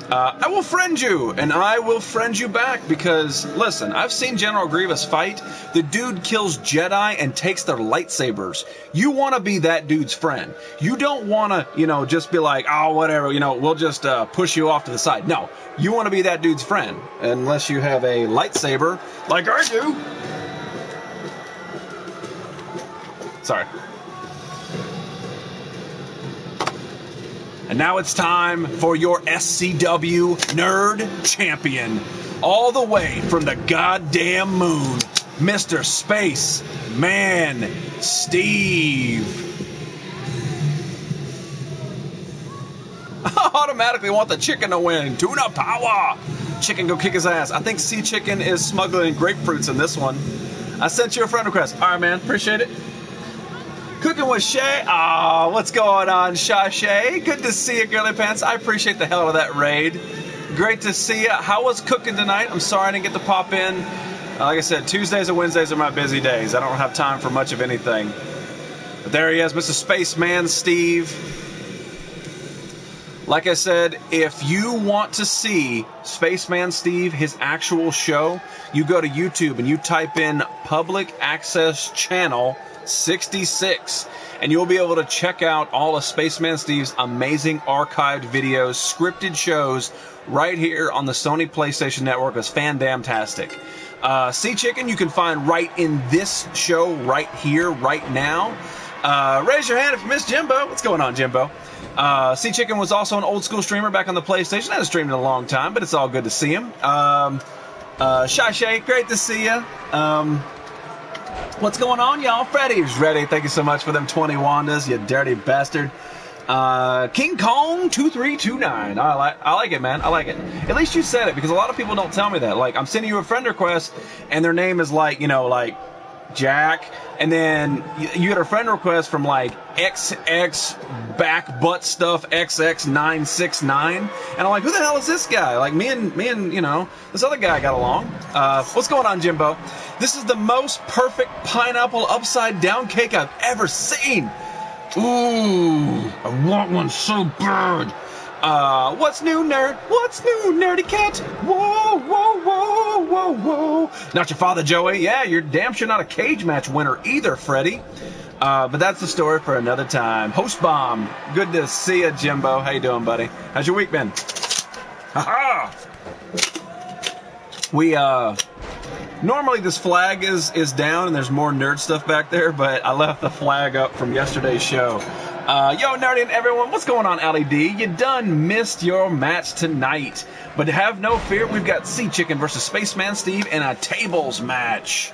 Uh, I will friend you, and I will friend you back because, listen, I've seen General Grievous fight. The dude kills Jedi and takes their lightsabers. You want to be that dude's friend. You don't want to, you know, just be like, oh, whatever, you know, we'll just uh, push you off to the side. No, you want to be that dude's friend, unless you have a lightsaber like I do. Sorry. And now it's time for your SCW Nerd Champion. All the way from the goddamn moon, Mr. Space Man Steve. I automatically want the chicken to win. Tuna power. Chicken go kick his ass. I think Sea Chicken is smuggling grapefruits in this one. I sent you a friend request. All right, man. Appreciate it. Cooking with Shay. Oh, what's going on, Shay? Good to see you, girly pants. I appreciate the hell of that raid. Great to see you. How was cooking tonight? I'm sorry I didn't get to pop in. Uh, like I said, Tuesdays and Wednesdays are my busy days. I don't have time for much of anything. But there he is, Mr. Spaceman Steve. Like I said, if you want to see Spaceman Steve, his actual show, you go to YouTube and you type in Public Access Channel 66. And you'll be able to check out all of Spaceman Steve's amazing archived videos, scripted shows right here on the Sony PlayStation Network. It's fan-damtastic. Uh, sea Chicken you can find right in this show right here, right now. Uh, raise your hand if you miss Jimbo. What's going on, Jimbo? Uh, sea Chicken was also an old school streamer back on the PlayStation. I haven't streamed in a long time, but it's all good to see him. Um, uh, Shy Shay, great to see you. Um, What's going on, y'all? Freddy's ready. Thank you so much for them 20 Wandas, you dirty bastard. Uh, King Kong 2329. I like, I like it, man. I like it. At least you said it because a lot of people don't tell me that. Like, I'm sending you a friend request and their name is like, you know, like Jack, and then you, get a friend request from like XX back butt stuff XX969, and I'm like, who the hell is this guy? Like me and me and you know this other guy got along. Uh, what's going on, Jimbo? This is the most perfect pineapple upside down cake I've ever seen. Ooh, I want one so bad. Uh, what's new, nerd? What's new, nerdy cat? Whoa, whoa, whoa, whoa, whoa. Not your father, Joey. Yeah, you're damn sure not a cage match winner either, Freddy. Uh, but that's the story for another time. Host Bomb, good to see you, Jimbo. How you doing, buddy? How's your week been? Ha We, uh, normally this flag is, is down and there's more nerd stuff back there, but I left the flag up from yesterday's show. Uh, yo, nerdy and everyone, what's going on, LED? You done missed your match tonight. But have no fear, we've got Sea Chicken versus Spaceman Steve in a tables match.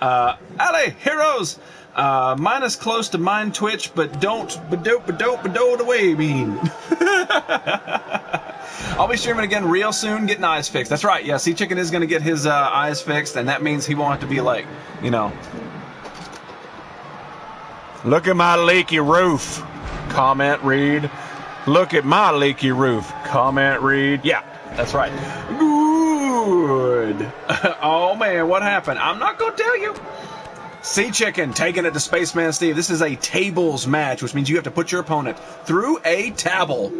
Uh, Ali, heroes! Uh, mine is close to mine Twitch, but don't, but don't, but don't, but don't away mean. I'll be streaming again real soon, getting eyes fixed. That's right, yeah, Sea Chicken is going to get his uh, eyes fixed, and that means he won't have to be like, you know. Look at my leaky roof. Comment, read. Look at my leaky roof. Comment, read. Yeah, that's right. Good. oh man, what happened? I'm not gonna tell you. Sea Chicken taking it to Spaceman Steve. This is a tables match, which means you have to put your opponent through a table.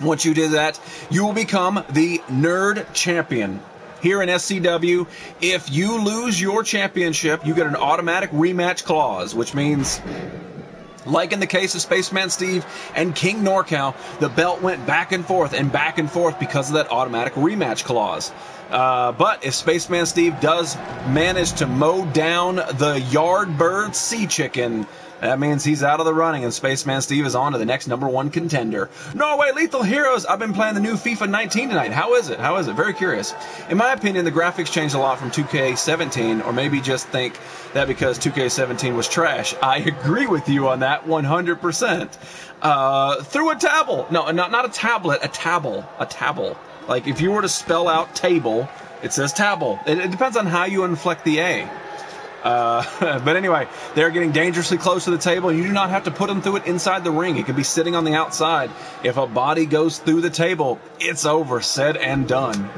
Once you do that, you will become the Nerd Champion. Here in SCW, if you lose your championship, you get an automatic rematch clause, which means like in the case of Spaceman Steve and King NorCal, the belt went back and forth and back and forth because of that automatic rematch clause. Uh, but if Spaceman Steve does manage to mow down the Yardbird Sea Chicken, that means he's out of the running, and Spaceman Steve is on to the next number one contender. Norway Lethal Heroes. I've been playing the new FIFA 19 tonight. How is it? How is it? Very curious. In my opinion, the graphics changed a lot from 2K17, or maybe just think that because 2K17 was trash. I agree with you on that 100%. Uh, through a table. No, not, not a tablet, a table. A table. Like if you were to spell out table It says table. It, it depends on how you inflect the A. Uh, but anyway, they're getting dangerously close to the table. And you do not have to put them through it inside the ring. It can be sitting on the outside. If a body goes through the table, it's over, said and done.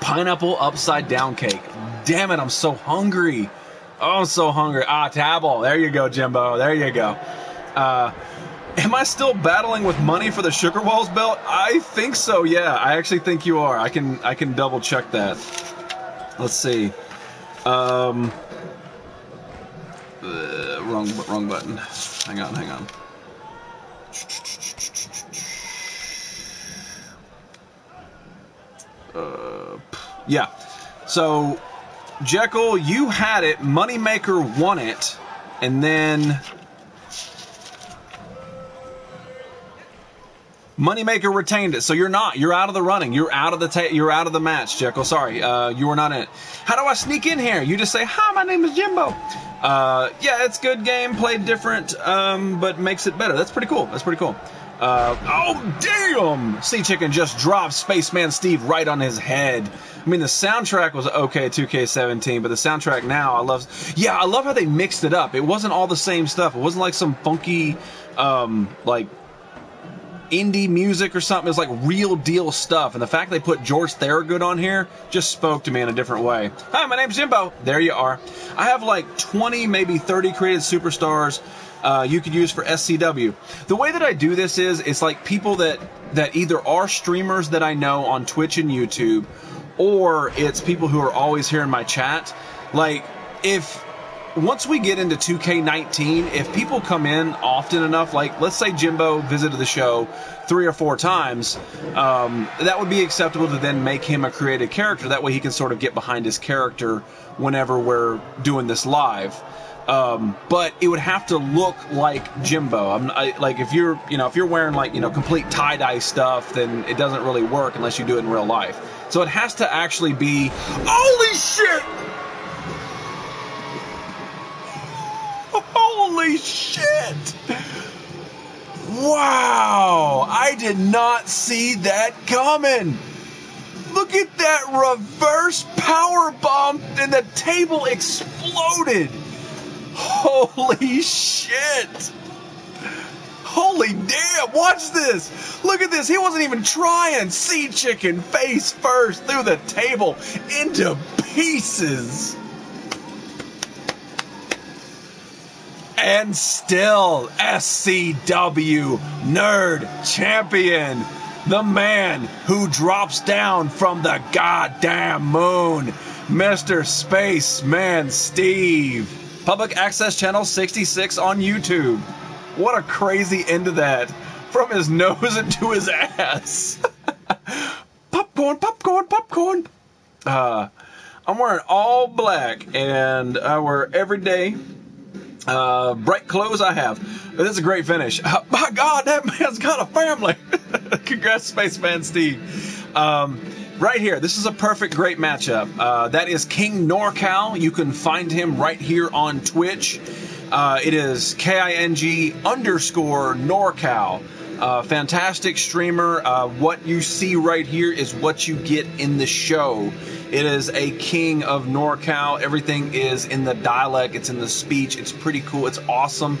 Pineapple upside down cake. Damn it, I'm so hungry. Oh, I'm so hungry. Ah, Tabble. There you go, Jimbo. There you go. Uh, Am I still battling with money for the Sugar Walls belt? I think so. Yeah, I actually think you are. I can I can double check that. Let's see. Um, uh, wrong wrong button. Hang on, hang on. Uh, yeah. So, Jekyll, you had it. Moneymaker won it, and then Moneymaker retained it, so you're not. You're out of the running. You're out of the ta- you're out of the match, Jekyll. Sorry, uh, you were not in it. How do I sneak in here? You just say, "Hi, my name is Jimbo." Uh, yeah, it's good game, played different, um, but makes it better. That's pretty cool. That's pretty cool. Uh, oh damn! Sea Chicken just dropped Spaceman Steve right on his head. I mean, the soundtrack was okay, 2K17, but the soundtrack now, I love. Yeah, I love how they mixed it up. It wasn't all the same stuff. It wasn't like some funky, um, like indie music or something. It was like real deal stuff. And the fact they put George Thorogood on here just spoke to me in a different way. Hi, my name's Jimbo. There you are. I have like 20, maybe 30 created superstars uh, you could use for SCW. The way that I do this is it's like people that that either are streamers that I know on Twitch and YouTube, or it's people who are always here in my chat. Like if once we get into 2K19, if people come in often enough, like let's say Jimbo visited the show three or four times, um, that would be acceptable to then make him a created character. That way he can sort of get behind his character whenever we're doing this live. Um, but it would have to look like Jimbo. I'm I, like if you're you know if you're wearing like you know complete tie dye stuff, then it doesn't really work unless you do it in real life. So it has to actually be. Holy shit! Holy shit! Wow! I did not see that coming. Look at that reverse power bomb, and the table exploded. Holy shit! Holy damn, watch this! Look at this, he wasn't even trying! Sea chicken face first through the table into pieces! And still, SCW Nerd Champion, the man who drops down from the goddamn moon, Mr. Spaceman Steve. Public Access Channel 66 on YouTube. What a crazy end to that. From his nose into his ass. popcorn, popcorn, popcorn. Uh, I'm wearing all black and I wear every day. Uh, bright clothes I have. This is a great finish. Uh, my God, that man's got a family. Congrats, Spaceman Steve. Um, right here. This is a perfect, great matchup. Uh, that is King NorCal. You can find him right here on Twitch. Uh, it is K I N G underscore NorCal. Uh, fantastic streamer. Uh, what you see right here is what you get in the show. It is a king of NorCal. Everything is in the dialect, it's in the speech. It's pretty cool. It's awesome.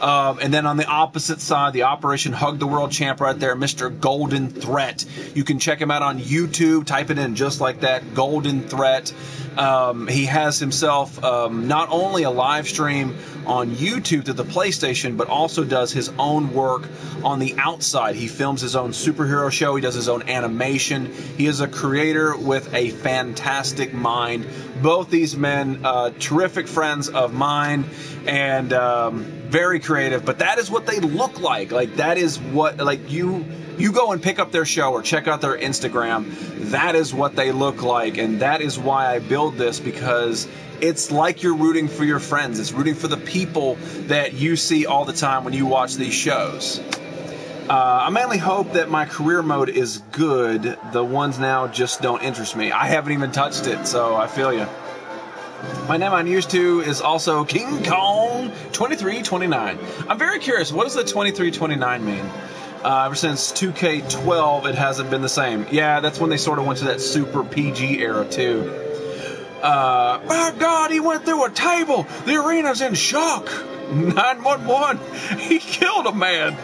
Um, and then on the opposite side, the Operation Hug the World champ right there, Mr. Golden Threat. You can check him out on YouTube. Type it in just like that, Golden Threat. Um, he has himself um, not only a live stream on YouTube to the PlayStation, but also does his own work on the outside. He films his own superhero show, he does his own animation. He is a creator with a fantastic mind. Both these men, uh, terrific friends of mine, and um, very creative. But that is what they look like. Like, that is what, like, you you go and pick up their show or check out their Instagram, that is what they look like. And that is why I build this because it's like you're rooting for your friends. It's rooting for the people that you see all the time when you watch these shows. Uh, I mainly hope that my career mode is good. The ones now just don't interest me. I haven't even touched it, so I feel you. My name I'm used to is also King Kong 2329. I'm very curious, what does the 2329 mean? Uh, ever since 2K12, it hasn't been the same. Yeah, that's when they sort of went to that super PG era too. Uh, my God, he went through a table. The arena's in shock. 911. He killed a man.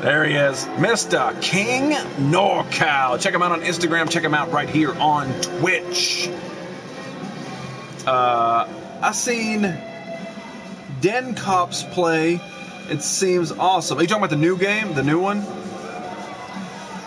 There he is, Mr. King NorCal. Check him out on Instagram. Check him out right here on Twitch. Uh, I seen Den Cops play it seems awesome. Are you talking about the new game, the new one?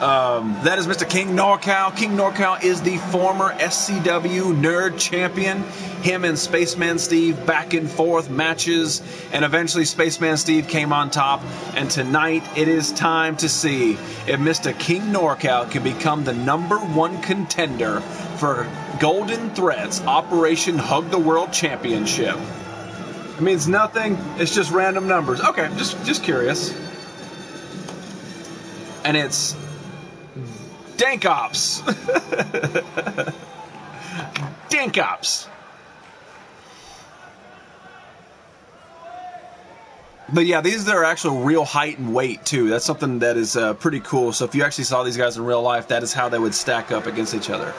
Um, that is Mr. King NorCal. King NorCal is the former SCW nerd champion. Him and Spaceman Steve back and forth matches, and eventually Spaceman Steve came on top. And tonight it is time to see if Mr. King NorCal can become the number one contender for Golden Threats Operation Hug the World Championship. It means nothing. It's just random numbers. Okay, just just curious. And it's Dank Ops. Dank Ops. But yeah, these are actual real height and weight too. That's something that is uh, pretty cool. So if you actually saw these guys in real life, that is how they would stack up against each other.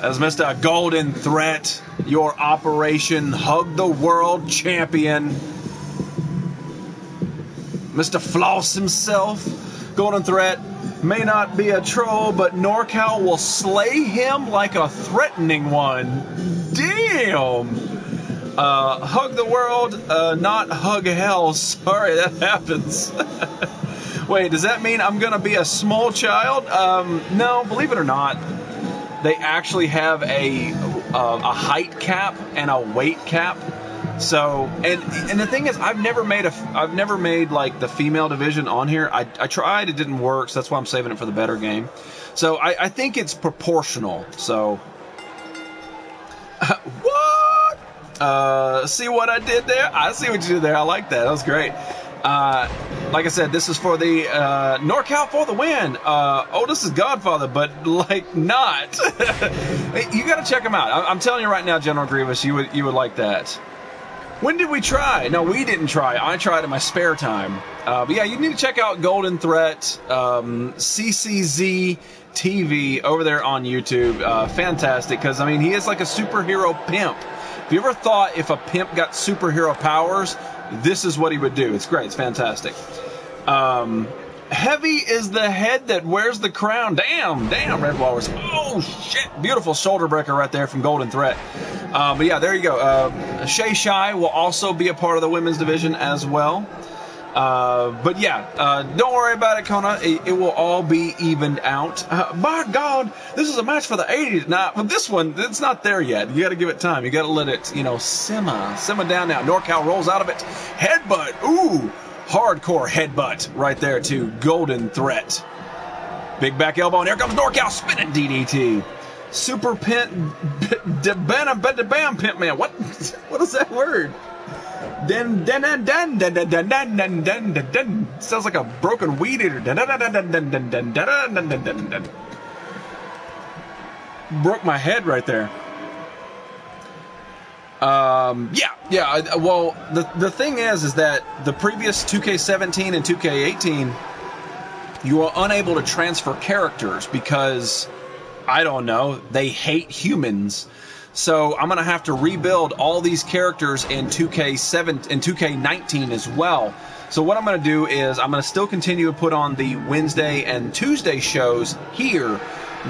As Mr. Golden Threat, your Operation Hug the World champion. Mr. Floss himself, Golden Threat, may not be a troll, but NorCal will slay him like a threatening one. Damn! Uh, hug the world, uh, not hug hell. Sorry, that happens. Wait, does that mean I'm gonna be a small child? Um, no, believe it or not they actually have a uh, a height cap and a weight cap. So and and the thing is, I've never made a I've never made like the female division on here. I, I tried, it didn't work, so that's why I'm saving it for the better game. So I, I think it's proportional. So what? Uh, see what I did there? I see what you did there. I like that. That was great. Uh, like I said, this is for the uh, NorCal for the win. Uh, oh, this is Godfather, but like not. you got to check him out. I- am telling you right now, General Grievous, you would you would like that. When did we try? No, we didn't try. I tried in my spare time. Uh, but yeah, you need to check out Golden Threat, um, CCZ TV over there on YouTube. Uh, fantastic, because I mean, he is like a superhero pimp. Have you ever thought if a pimp got superhero powers, this is what he would do? It's great. It's fantastic. Um, heavy is the head that wears the crown. Damn, damn, Red Walrus. Oh, shit. Beautiful shoulder breaker right there from Golden Threat. Uh, but yeah, there you go. Uh, Shay Shy will also be a part of the women's division as well. Uh, but yeah, uh, don't worry about it, Kona. It, it will all be evened out. Uh, by God, this is a match for the 80s. Now, but this one, it's not there yet. You got to give it time. You got to let it, you know, simmer, simmer down now. NorCal rolls out of it. Headbutt. Ooh, hardcore headbutt right there to Golden Threat. Big back elbow, and here comes NorCal spinning DDT. Super pin, bam, bam, bam, pimp man. What? What is that word? Den den den den den den den den den den sounds like a broken weed eater. Den den den den den den den den den den den den. Broke my head right there. Um, yeah, yeah. Well, the the thing is, is that the previous 2K17 and 2K18, you are unable to transfer characters because I don't know, they hate humans. So I'm going to have to rebuild all these characters in 2K7 and 2K19 as well. So what I'm going to do is I'm going to still continue to put on the Wednesday and Tuesday shows here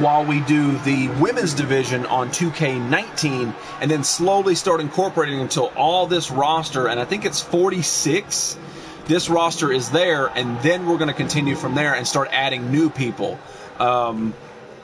while we do the women's division on 2K19 and then slowly start incorporating until all this roster and I think it's 46 this roster is there and then we're going to continue from there and start adding new people. Um,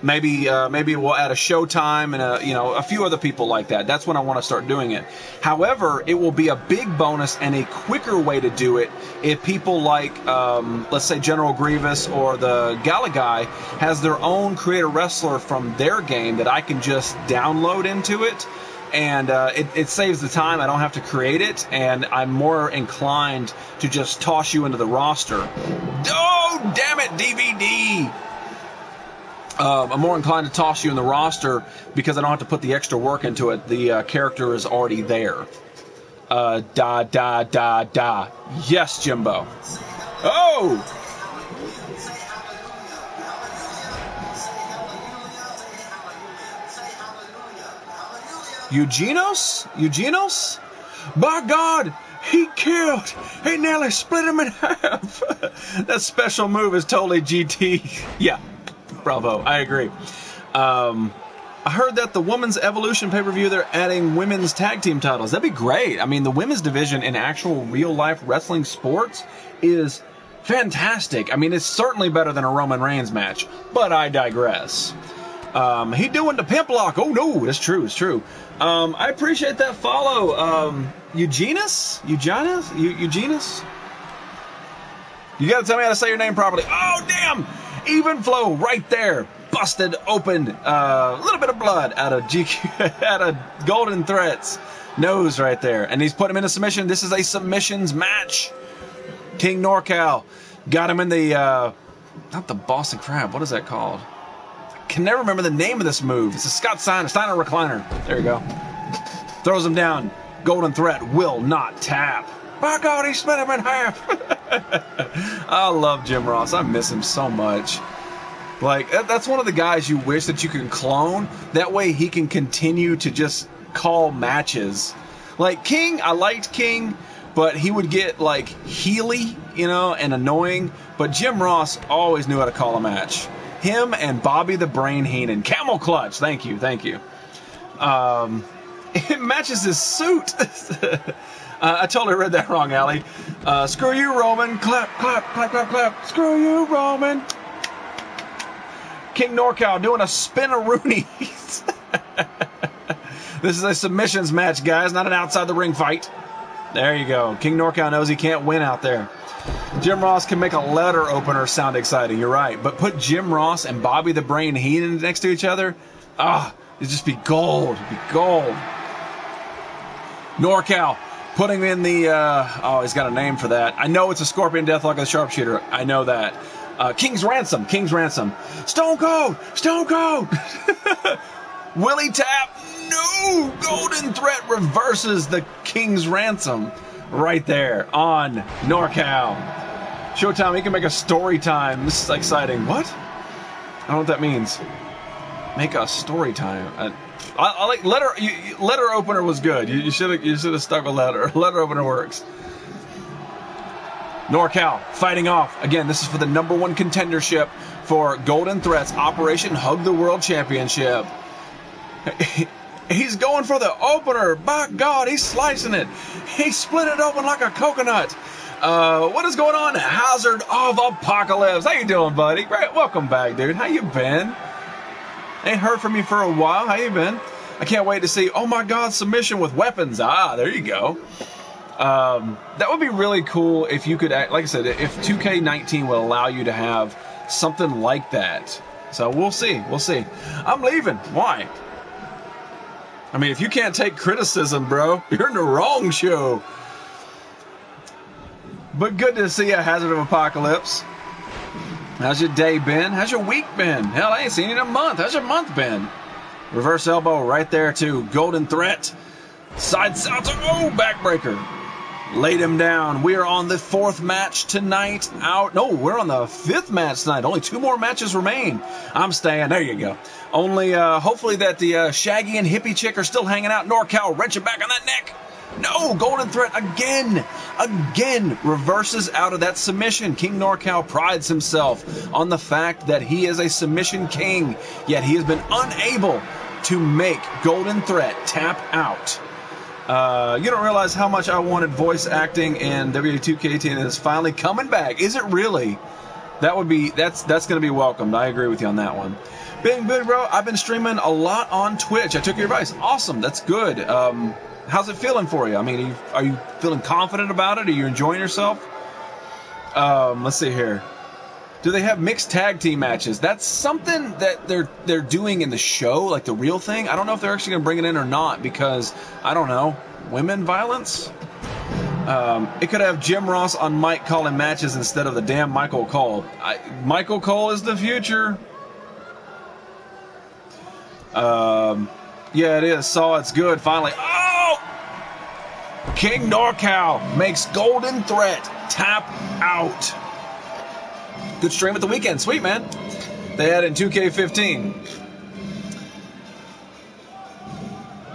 Maybe uh, maybe we'll add a Showtime and a you know a few other people like that. That's when I want to start doing it. However, it will be a big bonus and a quicker way to do it if people like um, let's say General Grievous or the Galagai has their own creator wrestler from their game that I can just download into it and uh, it, it, saves the time. I don't have to create it, and I'm more inclined to just toss you into the roster. Oh, damn it, DVD! Uh, I'm more inclined to toss you in the roster because I don't have to put the extra work into it. The uh, character is already there. Uh, da, da, da, da. Yes, Jimbo. Oh! Eugenos? Eugenos? By God, he killed. He nearly split him in half. that special move is totally GT. yeah, bravo. I agree. Um, I heard that the Women's Evolution pay per view, they're adding women's tag team titles. That'd be great. I mean, the women's division in actual real life wrestling sports is fantastic. I mean, it's certainly better than a Roman Reigns match, but I digress. Um, he doing the pimp lock. Oh no, that's true. It's true. Um, I appreciate that follow, um, Eugenus. Eugenus. Eugenus. You got to tell me how to say your name properly. Oh damn! Even flow right there, busted open. A uh, little bit of blood out of GQ, out of Golden Threats nose right there, and he's put him in a submission. This is a submissions match. King NorCal got him in the uh, not the Boston Crab. What is that called? can never remember the name of this move. It's a Scott Steiner, Steiner recliner. There you go. Throws him down. Golden threat will not tap. By God, he split him in half. I love Jim Ross. I miss him so much. Like that's one of the guys you wish that you can clone. That way he can continue to just call matches. Like King, I liked King, but he would get like heely, you know, and annoying. But Jim Ross always knew how to call a match. Him and Bobby the Brain Heenan. Camel clutch. Thank you. Thank you. Um, it matches his suit. uh, I totally read that wrong, Allie. Uh, screw you, Roman. Clap, clap, clap, clap, clap. Screw you, Roman. King NorCal doing a spinaroonie. this is a submissions match, guys, not an outside the ring fight. There you go. King NorCal knows he can't win out there. Jim Ross can make a letter opener sound exciting. You're right, but put Jim Ross and Bobby the Brain Heenan next to each other, ah, it'd just be gold. It'd be gold. NorCal putting in the uh, oh, he's got a name for that. I know it's a Scorpion Deathlock of the Sharpshooter. I know that. Uh, King's Ransom. King's Ransom. Stone Cold. Stone Cold. Willie Tap. No. Golden Threat reverses the King's Ransom right there on NorCal. Showtime, he can make a story time. This is exciting. What? I don't know what that means. Make a story time. I, I, I like letter. You, letter opener was good. You should have you should have stuck with letter. Letter opener works. NorCal fighting off again. This is for the number one contendership for Golden Threats Operation Hug the World Championship. He's going for the opener. By God, he's slicing it. He split it open like a coconut. Uh, what is going on? Hazard of Apocalypse. How you doing, buddy? Welcome back, dude. How you been? Ain't heard from you for a while. How you been? I can't wait to see. Oh my God, submission with weapons. Ah, there you go. Um, that would be really cool if you could, like I said, if 2K19 would allow you to have something like that. So we'll see. We'll see. I'm leaving. Why? I mean, if you can't take criticism, bro, you're in the wrong show. But good to see a Hazard of Apocalypse. How's your day been? How's your week been? Hell, I ain't seen you in a month. How's your month been? Reverse elbow right there to Golden threat. Side salto. Oh, backbreaker. Laid him down. We are on the fourth match tonight. Out. No, we're on the fifth match tonight. Only two more matches remain. I'm staying. There you go. Only, uh, hopefully that the uh, Shaggy and hippie chick are still hanging out. NorCal wrenching back on that neck. No, Golden Threat again, again reverses out of that submission. King NorCal prides himself on the fact that he is a submission king, yet he has been unable to make Golden Threat tap out. Uh, you don't realize how much I wanted voice acting in W2K10 and it's finally coming back. Is it really? That would be that's that's going to be welcomed. I agree with you on that one. Bing, big bro, I've been streaming a lot on Twitch. I took your advice. Awesome, that's good. Um, how's it feeling for you? I mean, are you, are you feeling confident about it? Are you enjoying yourself? Um, let's see here. Do they have mixed tag team matches? That's something that they're they're doing in the show, like the real thing. I don't know if they're actually going to bring it in or not because I don't know women violence. Um, it could have Jim Ross on Mike calling matches instead of the damn Michael Cole. I, Michael Cole is the future. Um, yeah, it is. Saw it's good finally. Oh! King NorCal makes Golden Threat tap out. Good stream at the weekend. Sweet, man. They had in 2K15.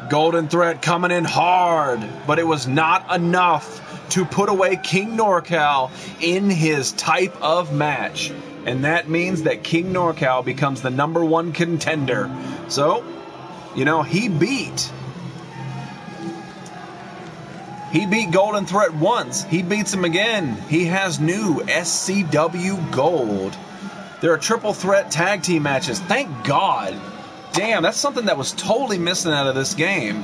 Golden Threat coming in hard, but it was not enough to put away King NorCal in his type of match. And that means that King NorCal becomes the number one contender. So, you know, he beat. He beat Golden Threat once. He beats him again. He has new SCW Gold. There are triple threat tag team matches. Thank God. Damn, that's something that was totally missing out of this game.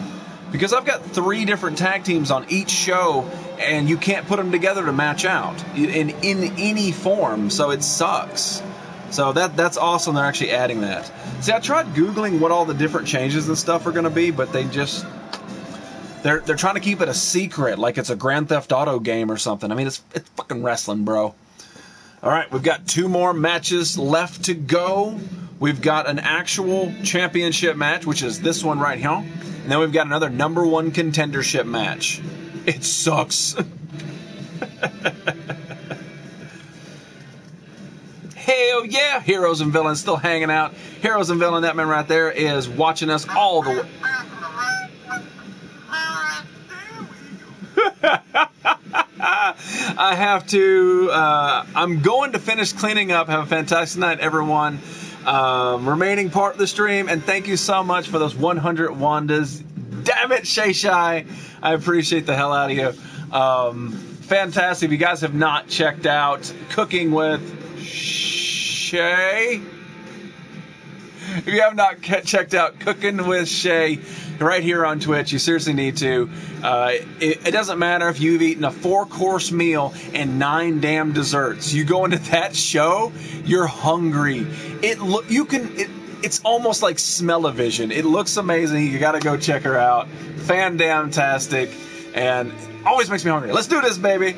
Because I've got three different tag teams on each show, and you can't put them together to match out in, in any form, so it sucks. So that that's awesome. They're actually adding that. See, I tried googling what all the different changes and stuff are going to be, but they just they're they're trying to keep it a secret, like it's a Grand Theft Auto game or something. I mean, it's it's fucking wrestling, bro. All right, we've got two more matches left to go. We've got an actual championship match, which is this one right here, and then we've got another number one contendership match. It sucks. Hell yeah, heroes and villains still hanging out. Heroes and villain, that man right there is watching us all the way. I have to. Uh, I'm going to finish cleaning up. Have a fantastic night, everyone. Um, remaining part of the stream, and thank you so much for those 100 Wandas. Damn it, Shay Shy. I appreciate the hell out of you. Um, fantastic. If you guys have not checked out Cooking with Shay, if you have not checked out Cooking with Shay right here on Twitch, you seriously need to. Uh, it, it, doesn't matter if you've eaten a four course meal and nine damn desserts. You go into that show, you're hungry. It look you can. It, it's almost like smell-o-vision. It looks amazing. You got to go check her out. Fan damn tastic, and always makes me hungry. Let's do this, baby.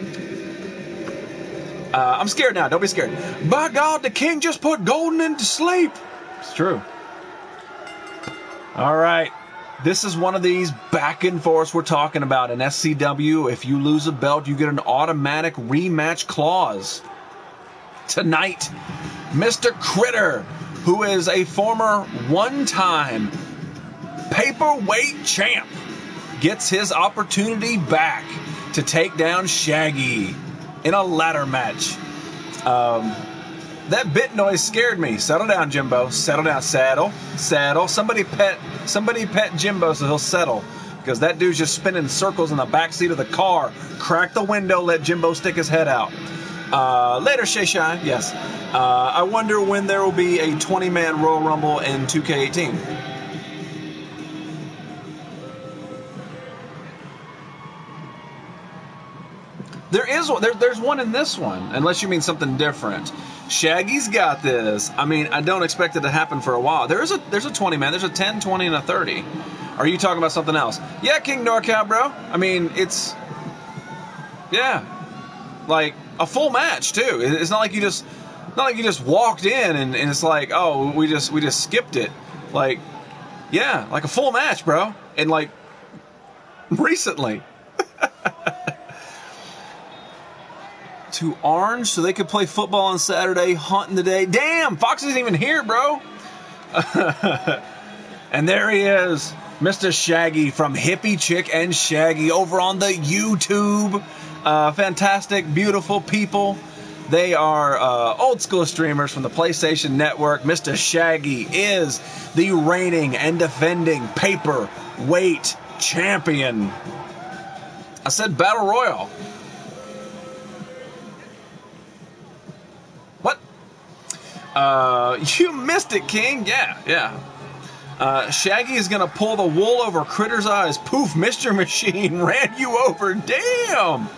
Uh, I'm scared now. Don't be scared. By God, the king just put Golden into sleep. It's true. All right. This is one of these back and forths we're talking about. In SCW, if you lose a belt, you get an automatic rematch clause. Tonight, Mr. Critter, who is a former one time paperweight champ, gets his opportunity back to take down Shaggy in a ladder match. Um, that bit noise scared me. Settle down, Jimbo. Settle down. Saddle. Saddle. Somebody pet. Somebody pet Jimbo so he'll settle. Because that dude's just spinning circles in the back seat of the car. Crack the window. Let Jimbo stick his head out. Uh, later, Shay Shy. Yes. Uh, I wonder when there will be a 20-man Royal Rumble in 2K18. There is there, there's one in this one, unless you mean something different. Shaggy's got this. I mean, I don't expect it to happen for a while. There is a there's a 20 man. There's a 10, 20, and a 30. Are you talking about something else? Yeah, King NorCal, bro. I mean, it's yeah, like a full match too. It's not like you just not like you just walked in and, and it's like oh we just we just skipped it. Like yeah, like a full match, bro. And like recently. To Orange so they could play football on Saturday, hunting the day. Damn, Fox isn't even here, bro. and there he is, Mr. Shaggy from Hippie Chick and Shaggy over on the YouTube. Uh, fantastic, beautiful people. They are uh, old school streamers from the PlayStation Network. Mr. Shaggy is the reigning and defending paper weight champion. I said Battle Royal. Uh, you missed it, King. Yeah, yeah. Uh, Shaggy is gonna pull the wool over Critter's eyes. Poof, Mr. Machine ran you over. Damn.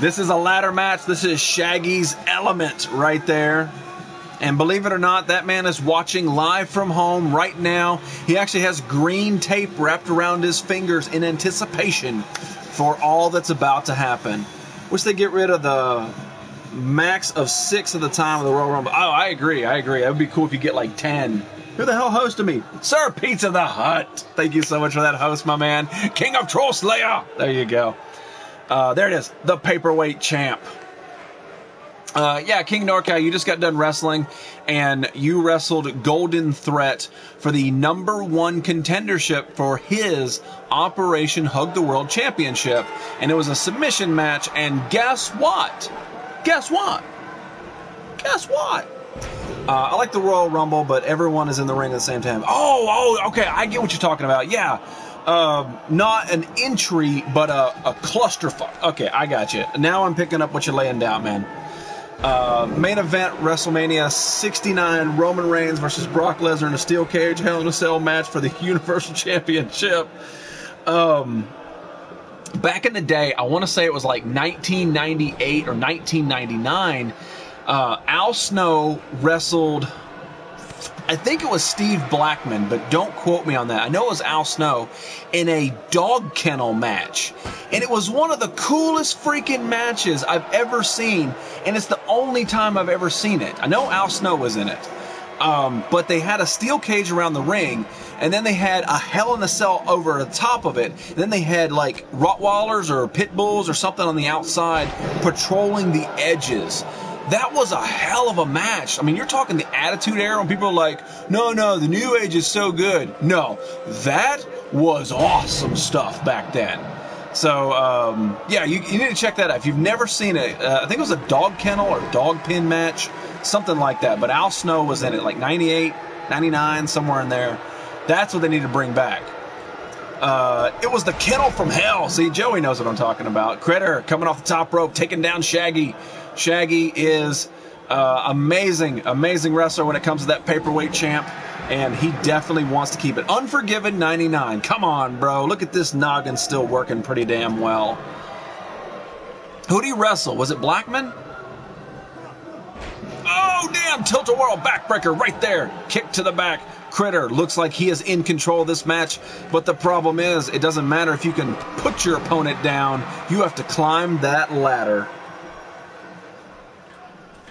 This is a ladder match. This is Shaggy's element right there. And believe it or not, that man is watching live from home right now. He actually has green tape wrapped around his fingers in anticipation for all that's about to happen. Wish they get rid of the max of six at the time of the Royal Rumble. Oh, I agree. I agree. It would be cool if you get like ten. Who the hell hosted me? Sir Pizza the Hut. Thank you so much for that host, my man. King of Troll Slayer. There you go. Uh, there it is. The paperweight champ. Uh, yeah, King NorCal, you just got done wrestling, and you wrestled Golden Threat for the number one contendership for his Operation Hug the World Championship. And it was a submission match, and guess what? Guess what? Guess what? Uh, I like the Royal Rumble, but everyone is in the ring at the same time. Oh, oh, okay, I get what you're talking about. Yeah. Um, not an entry, but a, a clusterfuck. Okay, I got you. Now I'm picking up what you're laying down, man. Uh, main event WrestleMania 69 Roman Reigns versus Brock Lesnar in a steel cage Hell in a Cell match for the Universal Championship. Um, back in the day, I want to say it was like 1998 or 1999. Uh, Al Snow wrestled I think it was Steve Blackman, but don't quote me on that. I know it was Al Snow in a dog kennel match. And it was one of the coolest freaking matches I've ever seen. And it's the only time I've ever seen it. I know Al Snow was in it. Um, but they had a steel cage around the ring, and then they had a Hell in a Cell over the top of it. And then they had like Rottweilers or Pit Bulls or something on the outside patrolling the edges that was a hell of a match. I mean, you're talking the Attitude Era when people are like, no, no, the New Age is so good. No, that was awesome stuff back then. So, um, yeah, you, you, need to check that out. If you've never seen it, uh, I think it was a dog kennel or dog pin match, something like that. But Al Snow was in it, like 98, 99, somewhere in there. That's what they need to bring back. Uh, it was the kennel from hell. See, Joey knows what I'm talking about. Critter coming off the top rope, taking down Shaggy. Shaggy is uh, amazing, amazing wrestler when it comes to that paperweight champ, and he definitely wants to keep it. Unforgiven 99. Come on, bro. Look at this noggin still working pretty damn well. Who did he wrestle? Was it Blackman? Oh, damn. Tilt a whirl backbreaker right there. Kick to the back. Critter looks like he is in control this match, but the problem is, it doesn't matter if you can put your opponent down, you have to climb that ladder.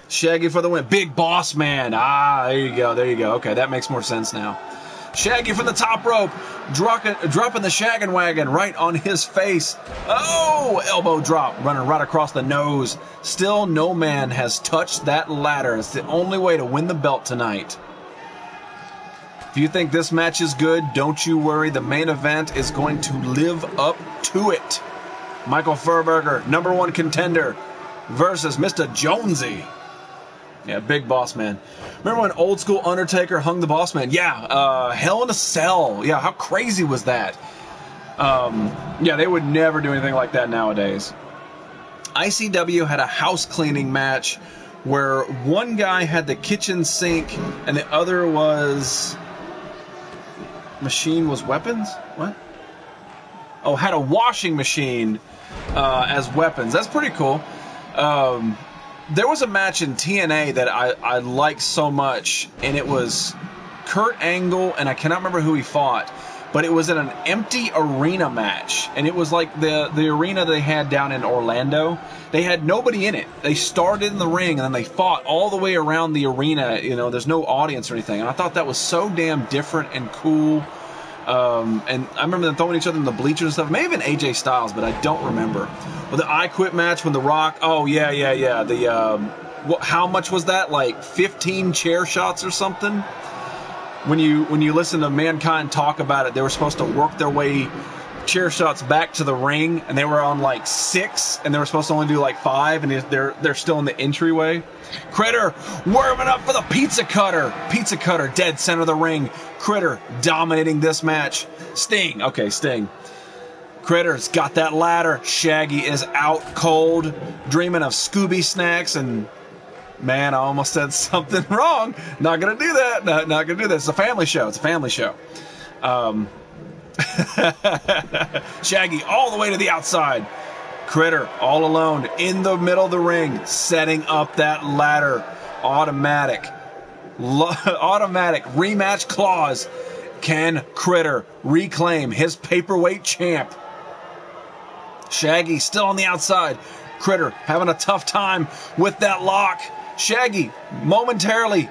Shaggy for the win. Big boss man. Ah, there you go. There you go. Okay, that makes more sense now. Shaggy from the top rope, dropping, dropping the shaggin' wagon right on his face. Oh, elbow drop, running right across the nose. Still, no man has touched that ladder. It's the only way to win the belt tonight. If you think this match is good, don't you worry. The main event is going to live up to it. Michael Furberger, number one contender, versus Mr. Jonesy. Yeah, big boss man. Remember when old school Undertaker hung the boss man? Yeah, uh, Hell in a Cell. Yeah, how crazy was that? Um, yeah, they would never do anything like that nowadays. ICW had a house cleaning match where one guy had the kitchen sink and the other was machine was weapons. What? Oh, had a washing machine uh, as weapons. That's pretty cool. Um, there was a match in TNA that I, I liked so much, and it was Kurt Angle, and I cannot remember who he fought, but it was in an empty arena match, and it was like the the arena they had down in Orlando. They had nobody in it. They started in the ring, and then they fought all the way around the arena. You know, there's no audience or anything, and I thought that was so damn different and cool. Um, and I remember them throwing each other in the bleachers and stuff. Maybe even AJ Styles, but I don't remember. Well, the I Quit match when The Rock. Oh yeah, yeah, yeah. The um, how much was that? Like 15 chair shots or something. When you when you listen to Mankind talk about it, they were supposed to work their way chair shots back to the ring, and they were on like six, and they were supposed to only do like five, and they're they're still in the entryway. Critter warming up for the pizza cutter. Pizza cutter dead center of the ring. Critter dominating this match. Sting, okay, Sting. Critter's got that ladder. Shaggy is out cold, dreaming of Scooby snacks and. Man, I almost said something wrong. Not gonna do that. Not, gonna do this. It's a family show. It's a family show. Um, Shaggy all the way to the outside. Critter all alone in the middle of the ring, setting up that ladder. Automatic. Lo- automatic rematch clause. Can Critter reclaim his paperweight champ? Shaggy still on the outside. Critter having a tough time with that lock. Shaggy momentarily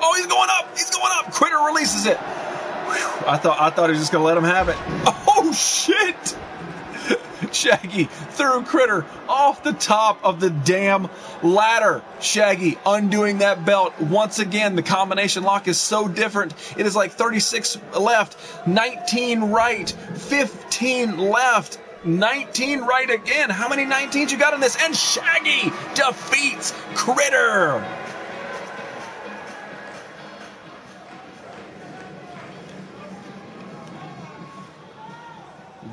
Oh, he's going up. He's going up. Critter releases it. Whew. I thought I thought he was just gonna let him have it. Oh shit! Shaggy threw Critter off the top of the damn ladder. Shaggy undoing that belt. Once again, the combination lock is so different. It is like 36 left, 19 right, 15 left. 19 right again. How many 19s you got in this? And Shaggy defeats Critter.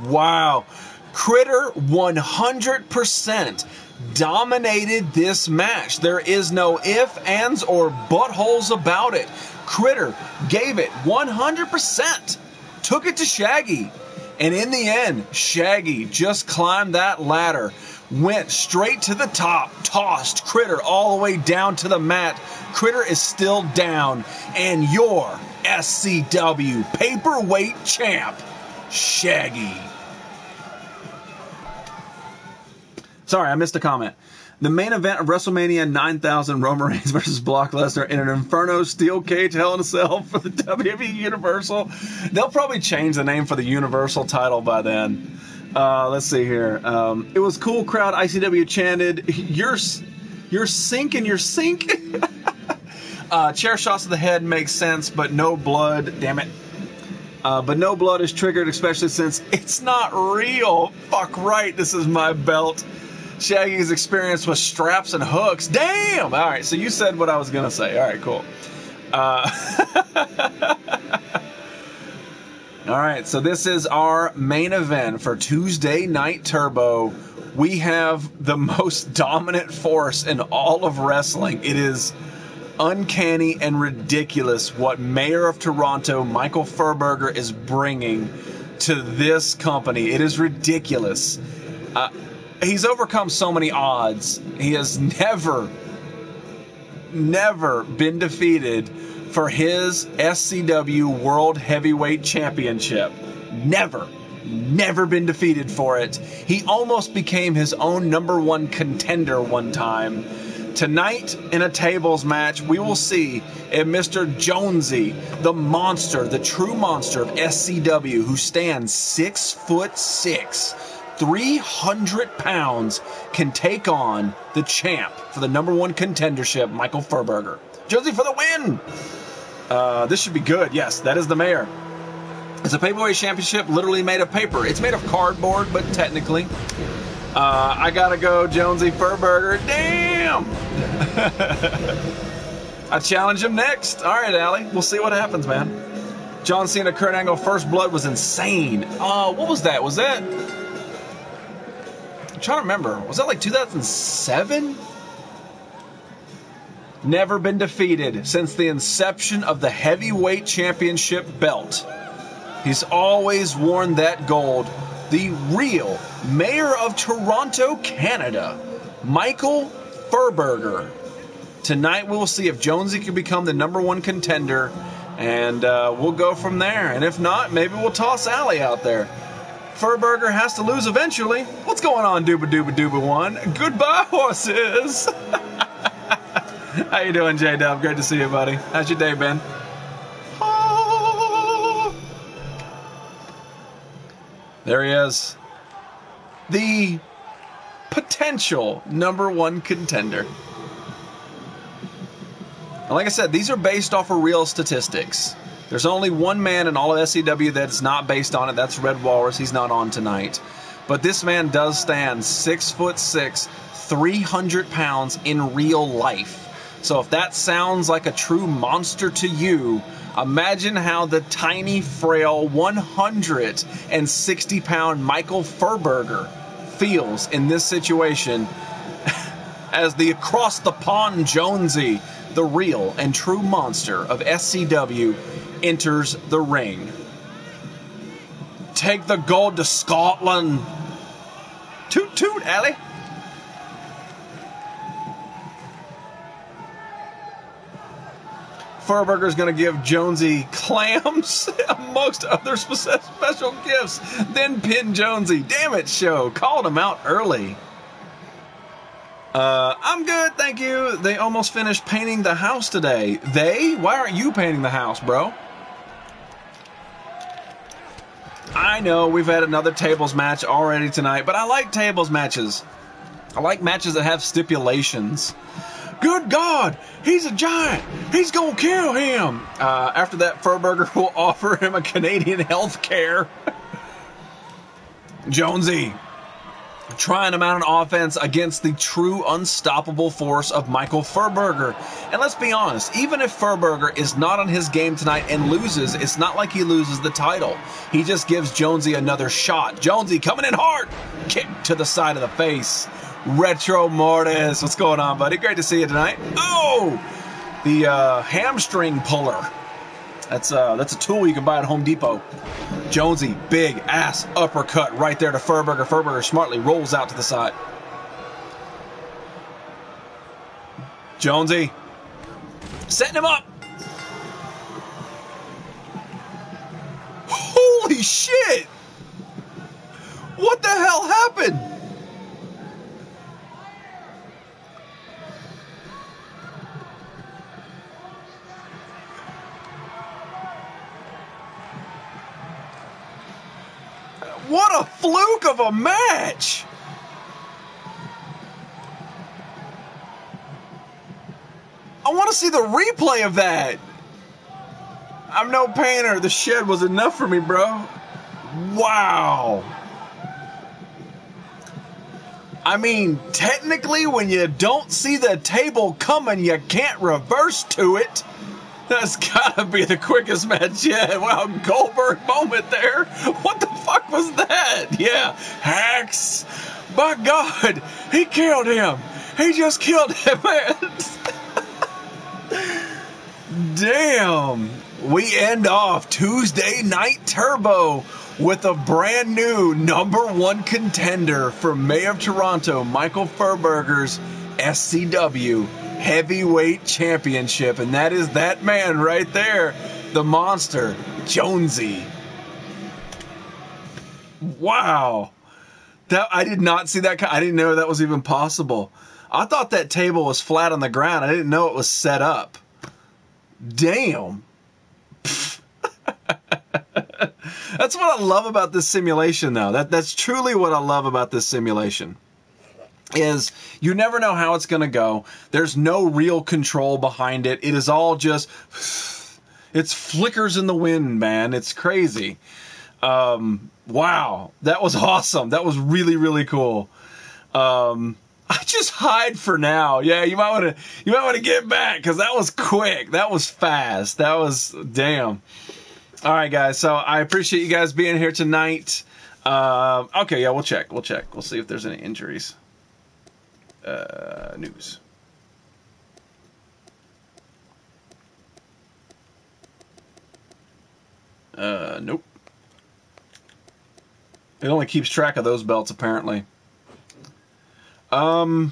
Wow. Critter 100% dominated this match. There is no if, ands, or buttholes about it. Critter gave it 100%. Took it to Shaggy. And in the end, Shaggy just climbed that ladder, went straight to the top, tossed Critter all the way down to the mat. Critter is still down, and your SCW paperweight champ, Shaggy. Sorry, I missed a comment. The main event of WrestleMania 9000 Roman Reigns versus Brock Lesnar in an Inferno Steel Cage Hell in a Cell for the WWE Universal. They'll probably change the name for the Universal title by then. Uh, let's see here. Um, it was cool crowd. ICW chanted, "You're you're sinking, you're sink." uh, chair shots to the head makes sense, but no blood. Damn it. Uh, but no blood is triggered, especially since it's not real. Fuck right, this is my belt. Shaggy's experience with straps and hooks. Damn! All right, so you said what I was going to say. All right, cool. Uh, all right, so this is our main event for Tuesday Night Turbo. We have the most dominant force in all of wrestling. It is uncanny and ridiculous what Mayor of Toronto, Michael Furberger, is bringing to this company. It is ridiculous. Uh, he's overcome so many odds. He has never, never been defeated for his SCW World Heavyweight Championship. Never. Never been defeated for it. He almost became his own number one contender one time. Tonight, in a tables match, we will see if Mr. Jonesy, the monster, the true monster of SCW, who stands six foot six, 300 pounds can take on the champ for the number one contendership, Michael Furberger. Josie for the win! Uh, this should be good. Yes, that is the mayor. It's a paperweight championship, literally made of paper. It's made of cardboard, but technically. Uh, I gotta go, Jonesy Furberger. Damn! I challenge him next. All right, Allie. We'll see what happens, man. John Cena, Kurt Angle, First Blood was insane. Uh, what was that? Was that trying to remember. Was that like 2007? Never been defeated since the inception of the heavyweight championship belt. He's always worn that gold. The real mayor of Toronto, Canada, Michael Furberger. Tonight we'll see if Jonesy can become the number one contender, and uh, we'll go from there. And if not, maybe we'll toss Allie out there. Furberger has to lose eventually. What's going on, Dooba Dooba Dooba One? Goodbye, horses. How you doing, J Dub? Great to see you, buddy. How's your day been? Oh. There he is. The potential number one contender. And like I said, these are based off of real statistics. There's only one man in all of SCW that's not based on it. That's Red Walrus. He's not on tonight. But this man does stand six foot six, 300 pounds in real life. So if that sounds like a true monster to you, imagine how the tiny, frail, 160 pound Michael Furberger feels in this situation as the across the pond Jonesy, the real and true monster of SCW, enters the ring. Take the gold to Scotland. Toot toot, Allie. Furberger's going to give Jonesy clams amongst other special gifts. Then pin Jonesy. Damn it, show. Called him out early. Uh, I'm good, thank you. They almost finished painting the house today. They? Why aren't you painting the house, bro? I know we've had another tables match already tonight, but I like tables matches. I like matches that have stipulations. Good God, he's a giant. He's gonna kill him. Uh, after that, Furburger will offer him a Canadian health care. Jonesy, trying to mount an offense against the true unstoppable force of Michael Furburger. And let's be honest, even if Furburger is not on his game tonight and loses, it's not like he loses the title. He just gives Jonesy another shot. Jonesy coming in hard, kick to the side of the face. Retro Mortis, what's going on, buddy? Great to see you tonight. Oh, the uh, hamstring puller. That's uh, that's a tool you can buy at Home Depot. Jonesy, big ass uppercut right there to Furburger. Furburger smartly rolls out to the side. Jonesy, setting him up. Holy shit! What the hell happened? What a fluke of a match! I want to see the replay of that. I'm no painter. The shed was enough for me, bro. Wow. I mean, technically, when you don't see the table coming, you can't reverse to it. That's gotta be the quickest match yet. Wow, Goldberg moment there. What the fuck was that? Yeah, Hacks. By God, he killed him. He just killed him, man. Damn. We end off Tuesday Night Turbo with a brand new number one contender for May of Toronto, Michael Furburger's SCW Heavyweight Championship. And that is that man right there, the monster, Jonesy. Wow. That I did not see that. I didn't know that was even possible. I thought that table was flat on the ground. I didn't know it was set up. Damn. that's what I love about this simulation, though. That that's truly what I love about this simulation. Is you never know how it's going to go. There's no real control behind it. It is all just it's flickers in the wind, man. It's crazy. Um, wow, that was awesome. That was really really cool. Um, I just hide for now. Yeah, you might want to you might want to get back because that was quick. That was fast. That was damn. All right, guys. So I appreciate you guys being here tonight. Uh, okay, yeah, we'll check. We'll check. We'll see if there's any injuries. Uh, news. Uh, nope. It only keeps track of those belts, apparently. Um.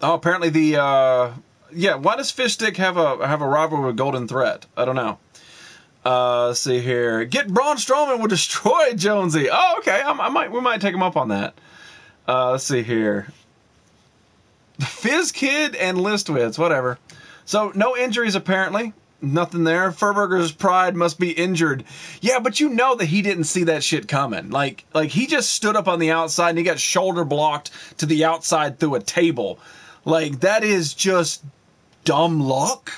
Oh, apparently the uh, yeah. Why does Fishstick have a have a rival with Golden Threat? I don't know. Uh, see here. Get Braun Strowman will destroy Jonesy. Oh, okay. I, I, might we might take him up on that. Uh, let's see here. Fizz Kid and Listwitz, whatever. So no injuries apparently. Nothing there. Furburger's pride must be injured. Yeah, but you know that he didn't see that shit coming. Like, like he just stood up on the outside and he got shoulder blocked to the outside through a table. Like that is just dumb luck.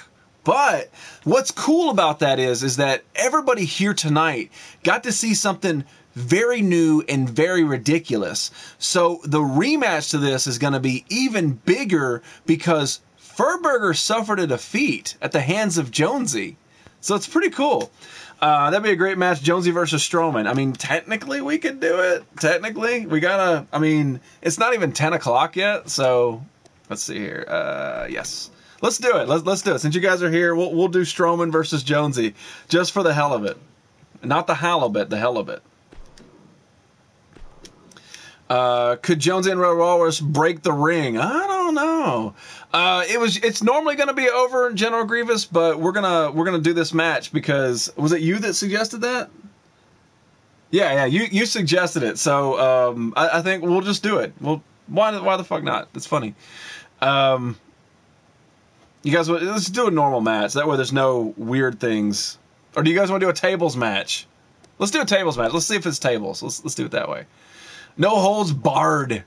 But what's cool about that is, is that everybody here tonight got to see something very new and very ridiculous. So the rematch to this is going to be even bigger because Furburger suffered a defeat at the hands of Jonesy. So it's pretty cool. Uh, that'd be a great match, Jonesy versus Strowman. I mean, technically we could do it. Technically, we gotta. I mean, it's not even ten o'clock yet, so let's see here. Uh, yes, let's do it. Let's let's do it. Since you guys are here, we'll we'll do Strowman versus Jonesy just for the hell of it, not the halibut, the hell of it. Uh, could Jonesy and Walrus break the ring? I don't know. Uh, it was. It's normally going to be over General Grievous, but we're gonna we're gonna do this match because was it you that suggested that? Yeah, yeah. You you suggested it, so um, I, I think we'll just do it. Well, why why the fuck not? It's funny. Um, you guys, let's do a normal match. That way, there's no weird things. Or do you guys want to do a tables match? Let's do a tables match. Let's see if it's tables. Let's let's do it that way. No holds barred.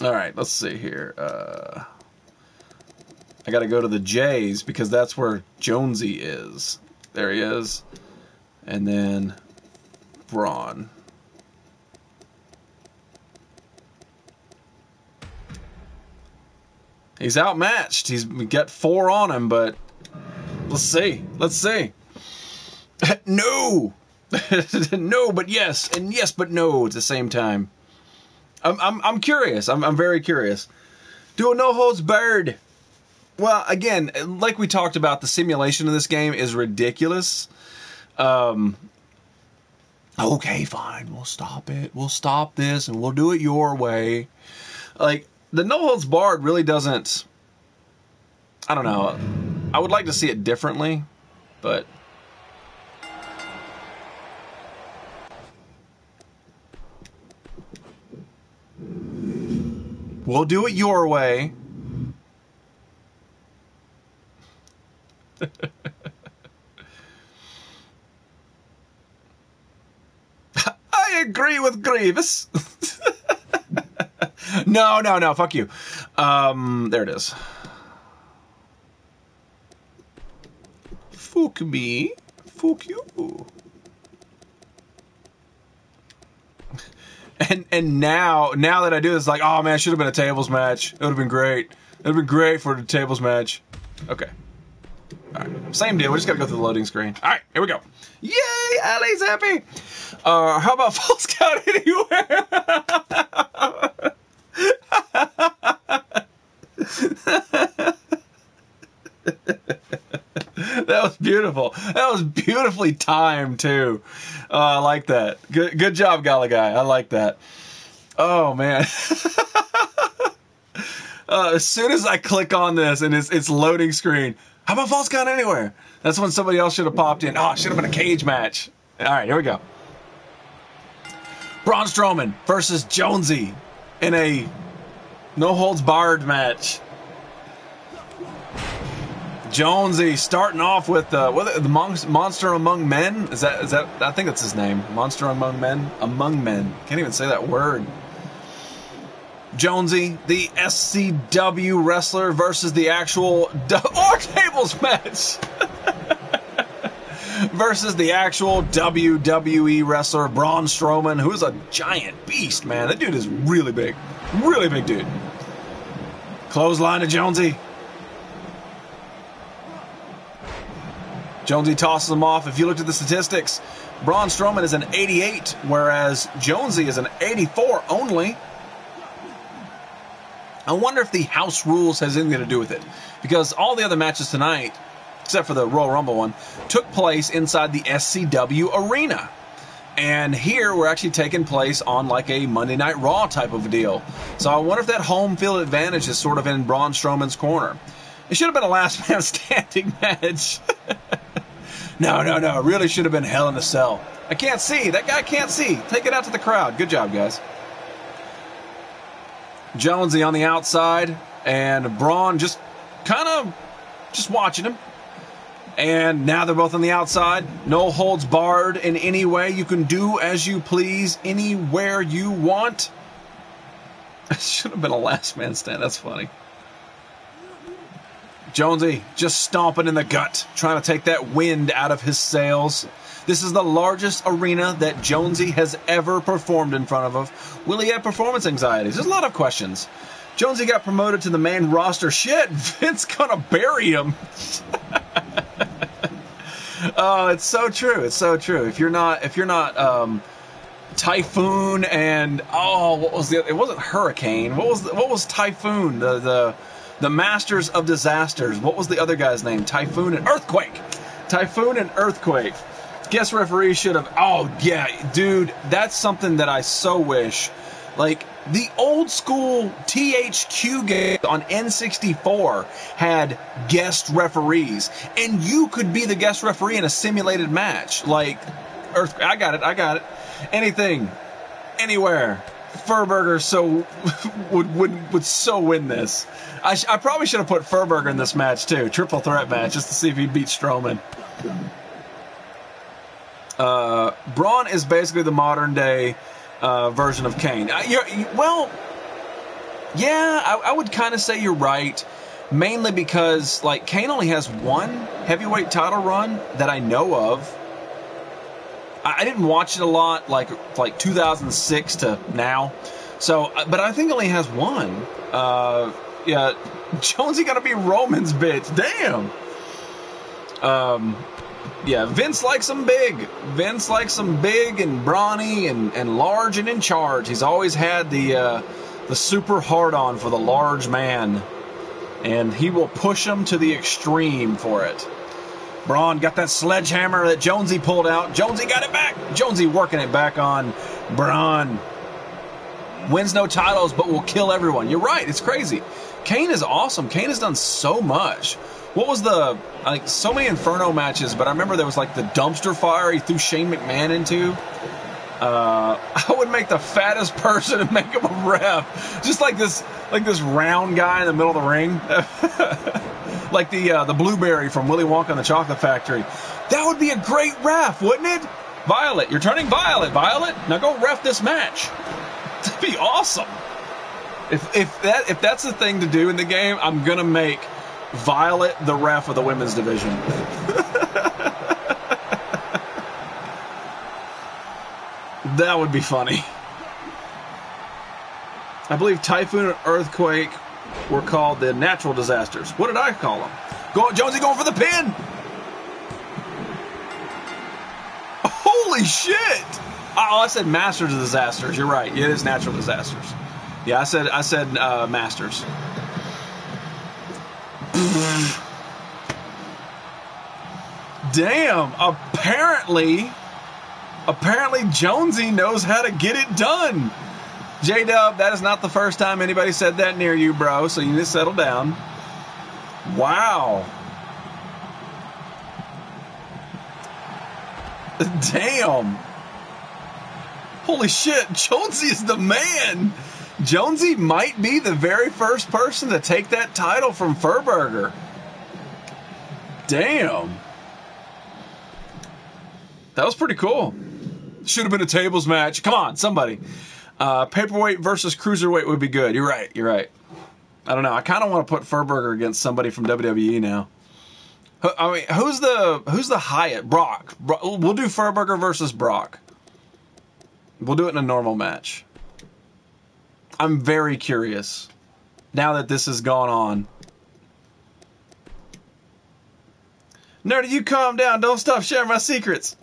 All right, let's see here. Uh, I got to go to the J's because that's where Jonesy is. There he is. And then Braun. He's outmatched. He's got four on him, but let's see. Let's see. no! no, but yes, and yes, but no at the same time. I'm, I'm, I'm curious. I'm, I'm very curious. Do a no holds barred. Well, again, like we talked about, the simulation of this game is ridiculous. Um, okay, fine, we'll stop it. We'll stop this and we'll do it your way. Like, the no holds barred really doesn't. I don't know. I would like to see it differently, but. We'll do it your way. I agree with Grievous. no, no, no. Fuck you. Um, there it is. Fuck me. Fuck you. And and now now that I do this, like, oh man, it should have been a tables match. It would have been great. It would have been great for the tables match. Okay. Same deal. We just got to go through the loading screen. All right, here we go. Yay, Ali's happy. Uh, how about false count anywhere? that was beautiful. That was beautifully timed too. Uh, I like that. Good, good job, Gala guy. I like that. Oh man. uh, as soon as I click on this and it's, it's loading screen, how about false count anywhere? That's when somebody else should have popped in. Oh, should have been a cage match. All right, here we go. Braun Strowman versus Jonesy in a no holds barred match. Jonesy starting off with uh, what, the monster among men. Is that is that? I think that's his name. Monster among men. Among men. Can't even say that word. Jonesy, the SCW wrestler versus the actual or tables match. versus the actual WWE wrestler Braun Strowman, who's a giant beast, man. That dude is really big. Really big dude. Clothesline to Jonesy. Jonesy tosses him off. If you looked at the statistics, Braun Strowman is an 88, whereas Jonesy is an 84 only. I wonder if the house rules has anything to do with it. Because all the other matches tonight, except for the Royal Rumble one, took place inside the SCW arena. And here we're actually taking place on like a Monday Night Raw type of a deal. So I wonder if that home field advantage is sort of in Braun Strowman's corner. It should have been a last man standing match. no, no, no. It really should have been Hell in a Cell. I can't see. That guy can't see. Take it out to the crowd. Good job, guys. Jonesy on the outside, and Braun just kind of just watching him. And now they're both on the outside. No holds barred in any way. You can do as you please anywhere you want. It should have been a last man stand. That's funny. Jonesy just stomping in the gut, trying to take that wind out of his sails. This is the largest arena that Jonesy has ever performed in front of. Will he have performance anxieties? There's a lot of questions. Jonesy got promoted to the main roster. Shit, Vince gonna bury him. oh, it's so true. It's so true. If you're not, if you're not, um, Typhoon and oh, what was the? It wasn't Hurricane. What was the, what was Typhoon? The the the Masters of Disasters. What was the other guy's name? Typhoon and Earthquake. Typhoon and Earthquake. Guest referee should have. Oh yeah, dude, that's something that I so wish. Like The old school THQ game on N64 had guest referees, and you could be the guest referee in a simulated match. Like, Earth, I got it, I got it. Anything, anywhere. Furburger so would would would so win this. I, sh- I probably should have put Furburger in this match too, triple threat match, just to see if he beat Strowman. Uh, Braun is basically the modern day uh, version of Kane. Uh, well, yeah, I, I would kind of say you're right. Mainly because like Kane only has one heavyweight title run that I know of. I, I didn't watch it a lot, like like 2006 to now. So, uh, but I think only has one. Uh, yeah, Jonesy gonna be Roman's bitch. Damn. Um, yeah, Vince likes him big. Vince likes him big and brawny and, and large and in charge. He's always had the uh, the super hard on for the large man, and he will push him to the extreme for it. Braun got that sledgehammer that Jonesy pulled out. Jonesy got it back. Jonesy working it back on Braun. Wins no titles, but will kill everyone. You're right. It's crazy. Kane is awesome. Kane has done so much. What was the like so many Inferno matches? But I remember there was like the dumpster fire he threw Shane McMahon into. Uh, I would make the fattest person and make him a ref, just like this, like this round guy in the middle of the ring, like the uh, the blueberry from Willy Wonka and the Chocolate Factory. That would be a great ref, wouldn't it? Violet, you're turning violet. Violet, now go ref this match. That'd be awesome. If if that if that's the thing to do in the game, I'm gonna make Violet the ref of the women's division. that would be funny. I believe typhoon and earthquake were called the natural disasters. What did I call them? Go, Jonesy going for the pin. Holy shit! Oh, I said masters of disasters. You're right. It is natural disasters. Yeah, I said I said uh, masters. Damn, apparently apparently Jonesy knows how to get it done. J Dub, that is not the first time anybody said that near you, bro, so you need to settle down. Wow. Damn. Holy shit, Jonesy is the man. Jonesy might be the very first person to take that title from Furburger. Damn. That was pretty cool. Should have been a tables match. Come on, somebody. Uh, paperweight versus cruiserweight would be good. You're right. You're right. I don't know. I kind of want to put Furburger against somebody from WWE now. I mean, who's the who's the Hyatt? Brock. We'll do Furburger versus Brock. We'll do it in a normal match. I'm very curious now that this has gone on. Nerdy, you calm down. Don't stop sharing my secrets.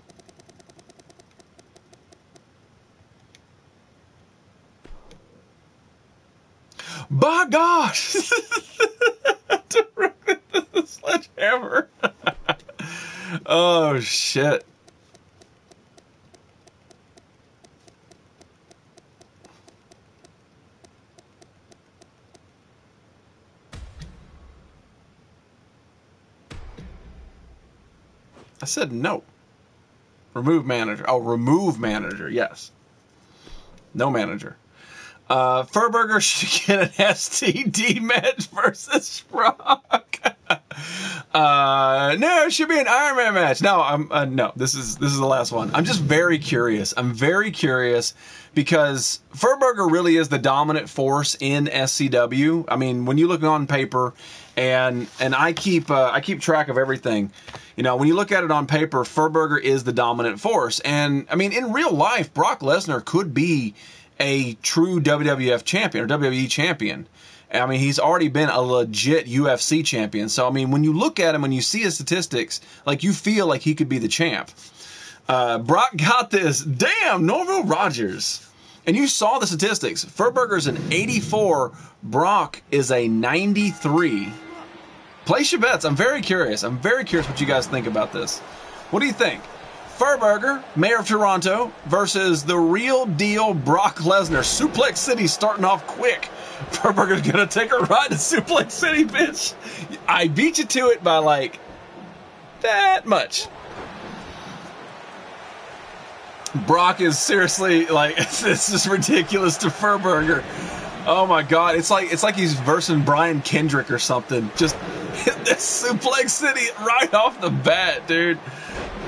By gosh! the sledgehammer. oh, shit. Said no. Remove manager. Oh, remove manager. Yes. No manager. Uh, Furburger should get an STD match versus Brock. uh, no, it should be an Iron Man match. No, I'm uh, no. This is this is the last one. I'm just very curious. I'm very curious because Furburger really is the dominant force in SCW. I mean, when you look on paper, and and I keep uh, I keep track of everything. You know, when you look at it on paper, Furburger is the dominant force, and I mean, in real life, Brock Lesnar could be a true WWF champion or WWE champion. I mean, he's already been a legit UFC champion. So, I mean, when you look at him, when you see his statistics, like you feel like he could be the champ. Uh, Brock got this. Damn, Norville Rogers. And you saw the statistics. Furburger's an 84. Brock is a 93. Place your bets. I'm very curious. I'm very curious what you guys think about this. What do you think? Furberger, mayor of Toronto, versus the real deal Brock Lesnar. Suplex City starting off quick. Furberger's gonna take a ride to Suplex City, bitch. I beat you to it by like that much. Brock is seriously like this is ridiculous to Furberger. Oh my god, it's like it's like he's versing Brian Kendrick or something. Just hit this Suplex City right off the bat, dude.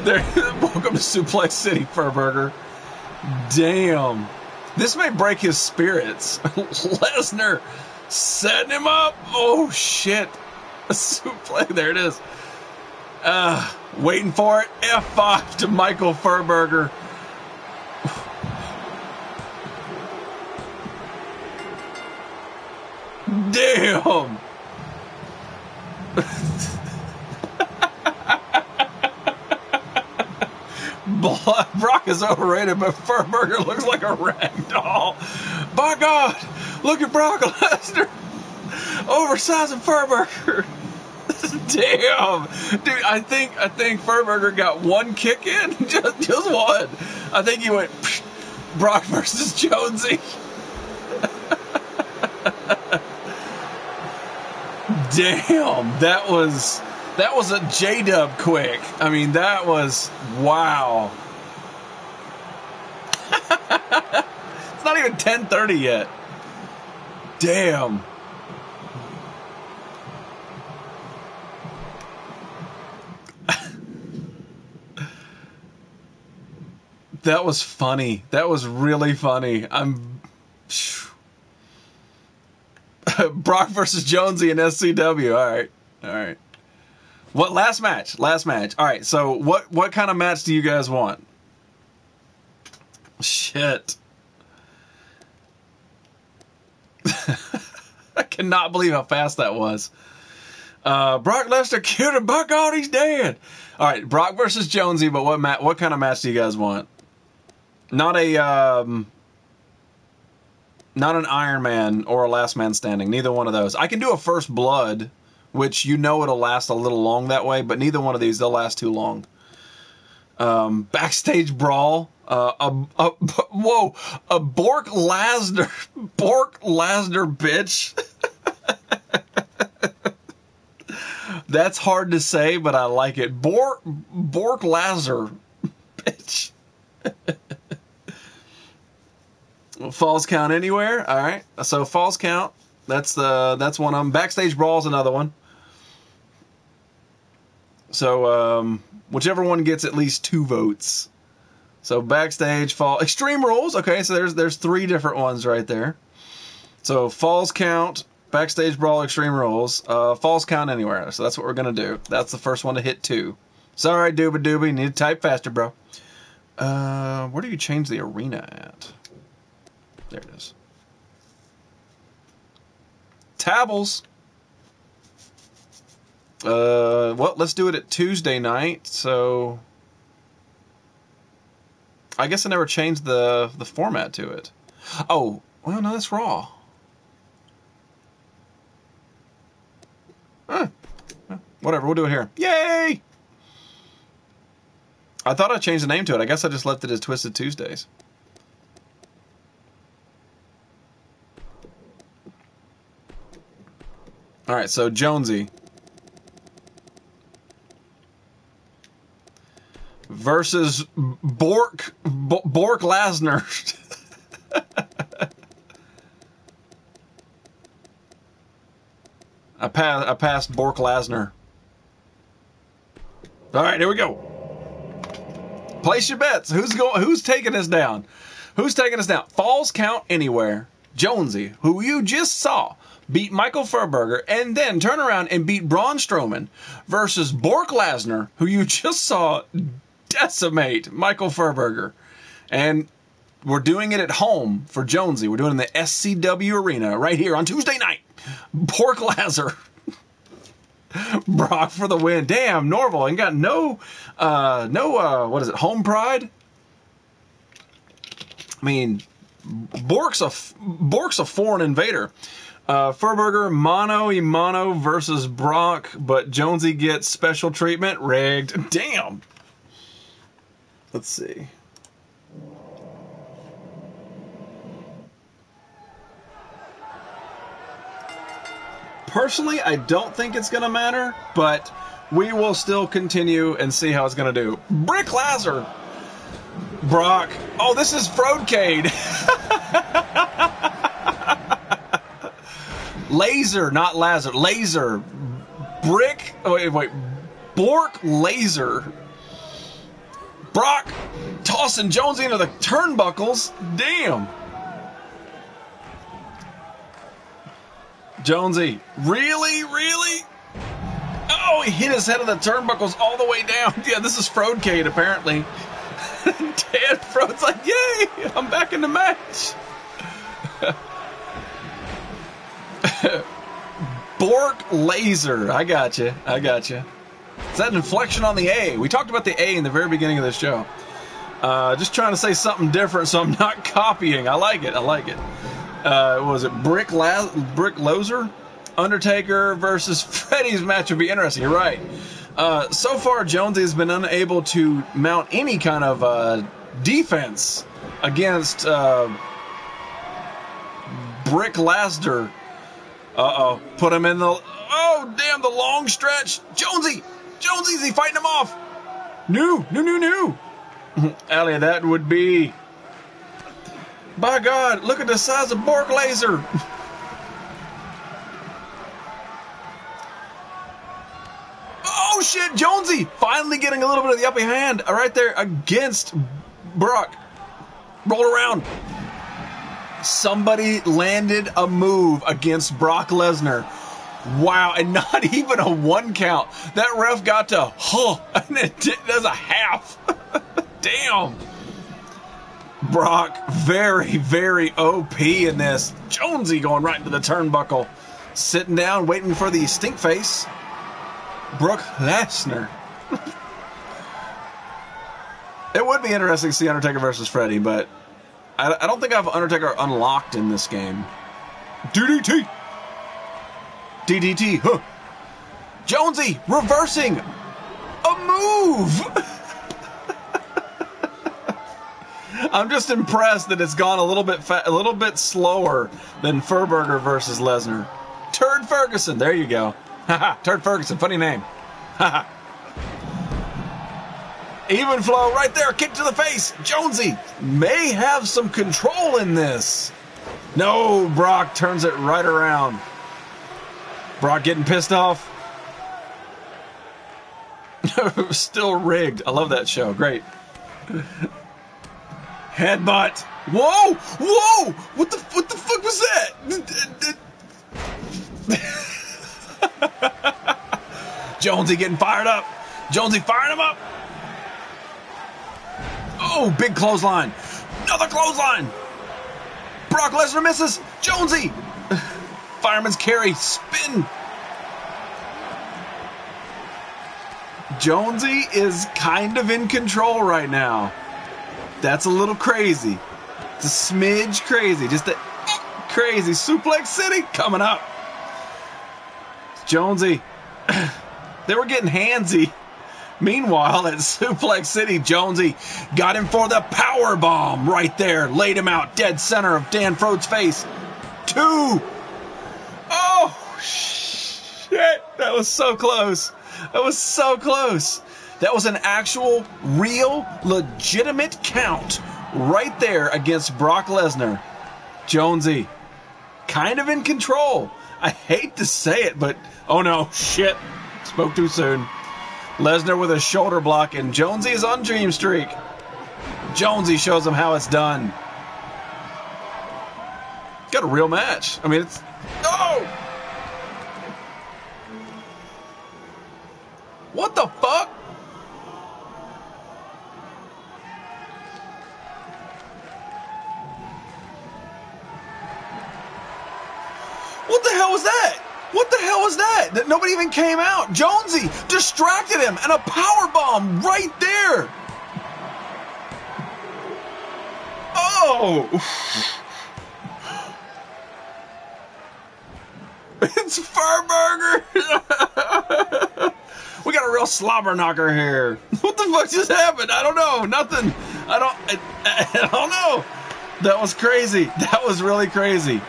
There, welcome to Suplex City, Furberger. Damn, this may break his spirits. Lesnar setting him up. Oh shit, a suplex. There it is. Uh, waiting for it. F5 to Michael Furberger. Damn! Brock is overrated, but Furberger looks like a rag doll. By God, look at Brock Lesnar. Oversizing Furberger. Damn, dude! I think I think Furberger got one kick in, just just one. I think he went Brock versus Jonesy. Damn, that was that was a J Dub quick. I mean, that was wow. it's not even ten thirty yet. Damn. that was funny. That was really funny. I'm. Brock versus Jonesy and SCW. All right, all right. What last match? Last match. All right. So what what kind of match do you guys want? Shit. I cannot believe how fast that was. Uh, Brock Lesnar killed him. Buck God, he's dead. All right, Brock versus Jonesy. But what mat? What kind of match do you guys want? Not a um, not an Iron Man or a Last Man Standing. Neither one of those. I can do a First Blood, which you know it'll last a little long that way, but neither one of these they'll last too long. Um, backstage brawl. Uh, a, a, whoa, a Bork Lasner, Bork Lasner bitch. That's hard to say, but I like it. Bork Bork Lazar, bitch. Falls count anywhere. All right. So falls count. That's the that's one of them. Backstage brawl is another one. So um, whichever one gets at least two votes. So backstage fall extreme rules. Okay, so there's there's three different ones right there. So falls count, backstage brawl, extreme rules, uh, falls count anywhere. So that's what we're gonna do. That's the first one to hit two. Sorry, Dooba Dooby, need to type faster, bro. Uh, where do you change the arena at? There it is. Tables. Uh, well, let's do it at Tuesday night. So, I guess I never changed the the format to it. Oh, well, no, that's Raw. Huh. Whatever, we'll do it here. Yay! I thought I changed the name to it. I guess I just left it as Twisted Tuesdays. All right, so Jonesy versus Bork B- Bork Lasner. I passed. I passed Bork Lasner. All right, here we go. Place your bets. Who's going? Who's taking us down? Who's taking us down? Falls count anywhere. Jonesy, who you just saw, beat Michael Furberger, and then turn around and beat Braun Strowman versus Bork Lasner, who you just saw decimate Michael Furberger. And we're doing it at home for Jonesy. We're doing it in the SCW arena right here on Tuesday night. Bork Lasner. Brock for the win. Damn, Norval ain't got no, uh, no, uh, what is it, home pride? I mean, Bork's a Bork's a foreign invader. Uh, mono e mono versus Brock, but Jonesy gets special treatment. Rigged. Damn. Let's see. Personally, I don't think it's going to matter, but we will still continue and see how it's going to do. Brick Lazar. Brock. Oh, this is Frodecade. Laser, not Lazar. Laser. Brick. Oh, wait, wait. Bork Laser. Brock tossing Jonesy into the turnbuckles. Damn. Jonesy, really, really? Oh, he hit his head on the turnbuckles all the way down. Yeah, this is Frodecade, apparently. Dan Frode's like, yay, I'm back in the match. Bork Laser. I got you. I got you. Is that an inflection on the A? We talked about the A in the very beginning of the show. Uh, just trying to say something different so I'm not copying. I like it. I like it. Uh, was it Brick La- Brick Loser? Undertaker versus Freddy's match would be interesting. You're right. Uh, so far, Jonesy has been unable to mount any kind of uh, defense against uh, Brick Lasder. Uh oh. Put him in the. Oh, damn, the long stretch. Jonesy! Jonesy's he fighting him off? New, new, new, new. Allie, that would be. By God, look at the size of Bork Laser. oh shit, Jonesy finally getting a little bit of the upper hand right there against Brock. Roll around. Somebody landed a move against Brock Lesnar. Wow, and not even a one count. That ref got to huh, and it does a half. Damn. Brock, very, very OP in this. Jonesy going right into the turnbuckle. Sitting down, waiting for the stink face. Brock Lesnar. it would be interesting to see Undertaker versus Freddy, but I, I don't think I have Undertaker unlocked in this game. DDT! DDT, huh? Jonesy reversing a move! I'm just impressed that it's gone a little bit fa- a little bit slower than Furburger versus Lesnar. Turd Ferguson, there you go. Turd Ferguson, funny name. Even flow right there, kick to the face. Jonesy may have some control in this. No, Brock turns it right around. Brock getting pissed off. Still rigged. I love that show. Great. Headbutt. Whoa! Whoa! What the what the fuck was that? Jonesy getting fired up. Jonesy firing him up. Oh, big clothesline. Another clothesline. Brock Lesnar misses. Jonesy. Fireman's carry. Spin. Jonesy is kind of in control right now. That's a little crazy. It's a smidge crazy. Just a crazy. Suplex City coming up. Jonesy. they were getting handsy. Meanwhile, at Suplex City, Jonesy got him for the power bomb right there. Laid him out dead center of Dan Frode's face. Two. Oh, shit. That was so close. That was so close. That was an actual, real, legitimate count right there against Brock Lesnar. Jonesy, kind of in control. I hate to say it, but oh no, shit. Spoke too soon. Lesnar with a shoulder block, and Jonesy is on Dream Streak. Jonesy shows him how it's done. Got a real match. I mean, it's. Oh! What the fuck? What the hell was that? What the hell was that? That nobody even came out. Jonesy distracted him and a power bomb right there. Oh. It's Furburger. We got a real slobber knocker here. What the fuck just happened? I don't know. Nothing. I don't. I, I don't know. That was crazy. That was really crazy.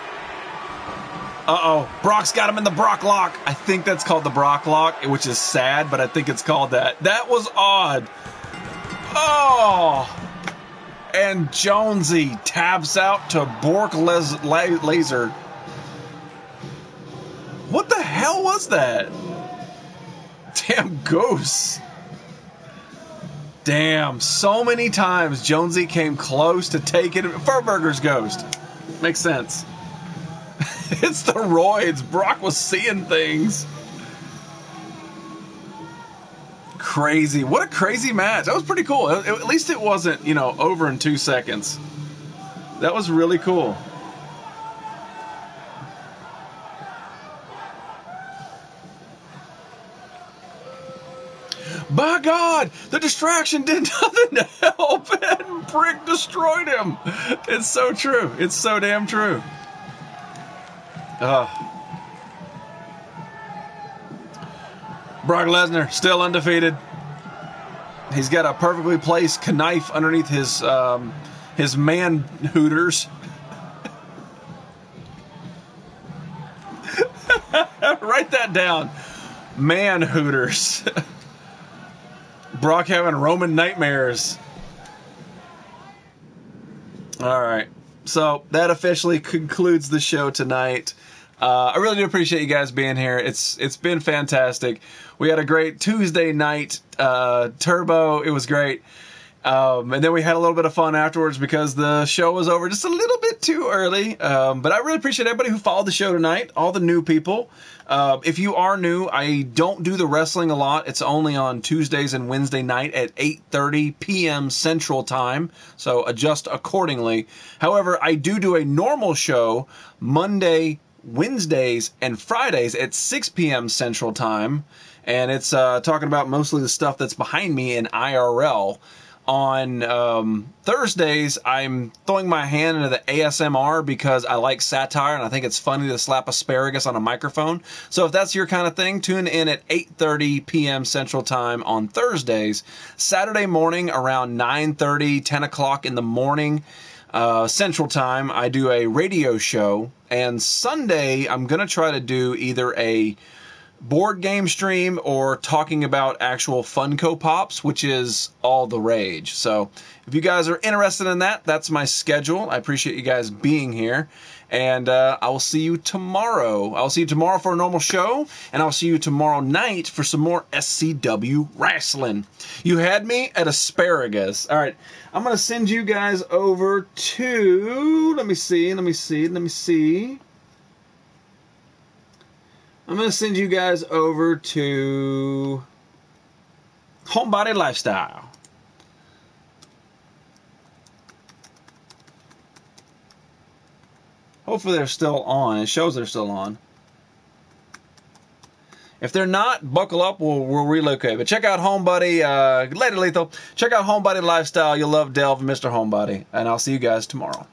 Uh oh. Brock's got him in the Brock lock. I think that's called the Brock lock, which is sad, but I think it's called that. That was odd. Oh. And Jonesy taps out to Bork Les- La- Laser. What the hell was that? Damn ghosts. Damn, so many times Jonesy came close to taking Furburger's ghost. Makes sense. it's the roids. Brock was seeing things. Crazy. What a crazy match. That was pretty cool. At least it wasn't, you know, over in two seconds. That was really cool. By God, the distraction did nothing to help, and Brick destroyed him. It's so true. It's so damn true. Uh, Brock Lesnar still undefeated. He's got a perfectly placed knife underneath his um, his man hooters. Write that down. Man hooters. Brock having Roman nightmares. All right. So that officially concludes the show tonight. Uh, I really do appreciate you guys being here. It's it's been fantastic. We had a great Tuesday night uh, turbo. It was great. Um, and then we had a little bit of fun afterwards because the show was over just a little bit too early. Um, but I really appreciate everybody who followed the show tonight, all the new people. Uh, if you are new, I don't do the wrestling a lot. It's only on Tuesdays and Wednesday night at 8:30 p.m. Central Time, so adjust accordingly. However, I do do a normal show Monday, Wednesdays, and Fridays at 6 p.m. Central Time, and it's uh, talking about mostly the stuff that's behind me in IRL on um, Thursdays, I'm throwing my hand into the ASMR because I like satire and I think it's funny to slap asparagus on a microphone. So if that's your kind of thing, tune in at 8:30 p.m. Central Time on Thursdays. Saturday morning around 9:30, 10 o'clock in the morning. Uh, Central Time, I do a radio show, and Sunday I'm gonna try to do either a board game stream or talking about actual Funko Pops, which is all the rage. So if you guys are interested in that, that's my schedule. I appreciate you guys being here. And uh, I will see you tomorrow. I'll see you tomorrow for a normal show, and I'll see you tomorrow night for some more SCW wrestling. You had me at asparagus. All right, I'm gonna send you guys over to. Let me see. Let me see. Let me see. I'm to send you guys over to Homebody Lifestyle. Hopefully they're still on. It shows they're still on. If they're not, buckle up. We'll, we'll relocate. But check out Homebody. Uh, later, Lethal. Check out Homebody Lifestyle. You'll love Delve Mr. Homebody. And I'll see you guys tomorrow.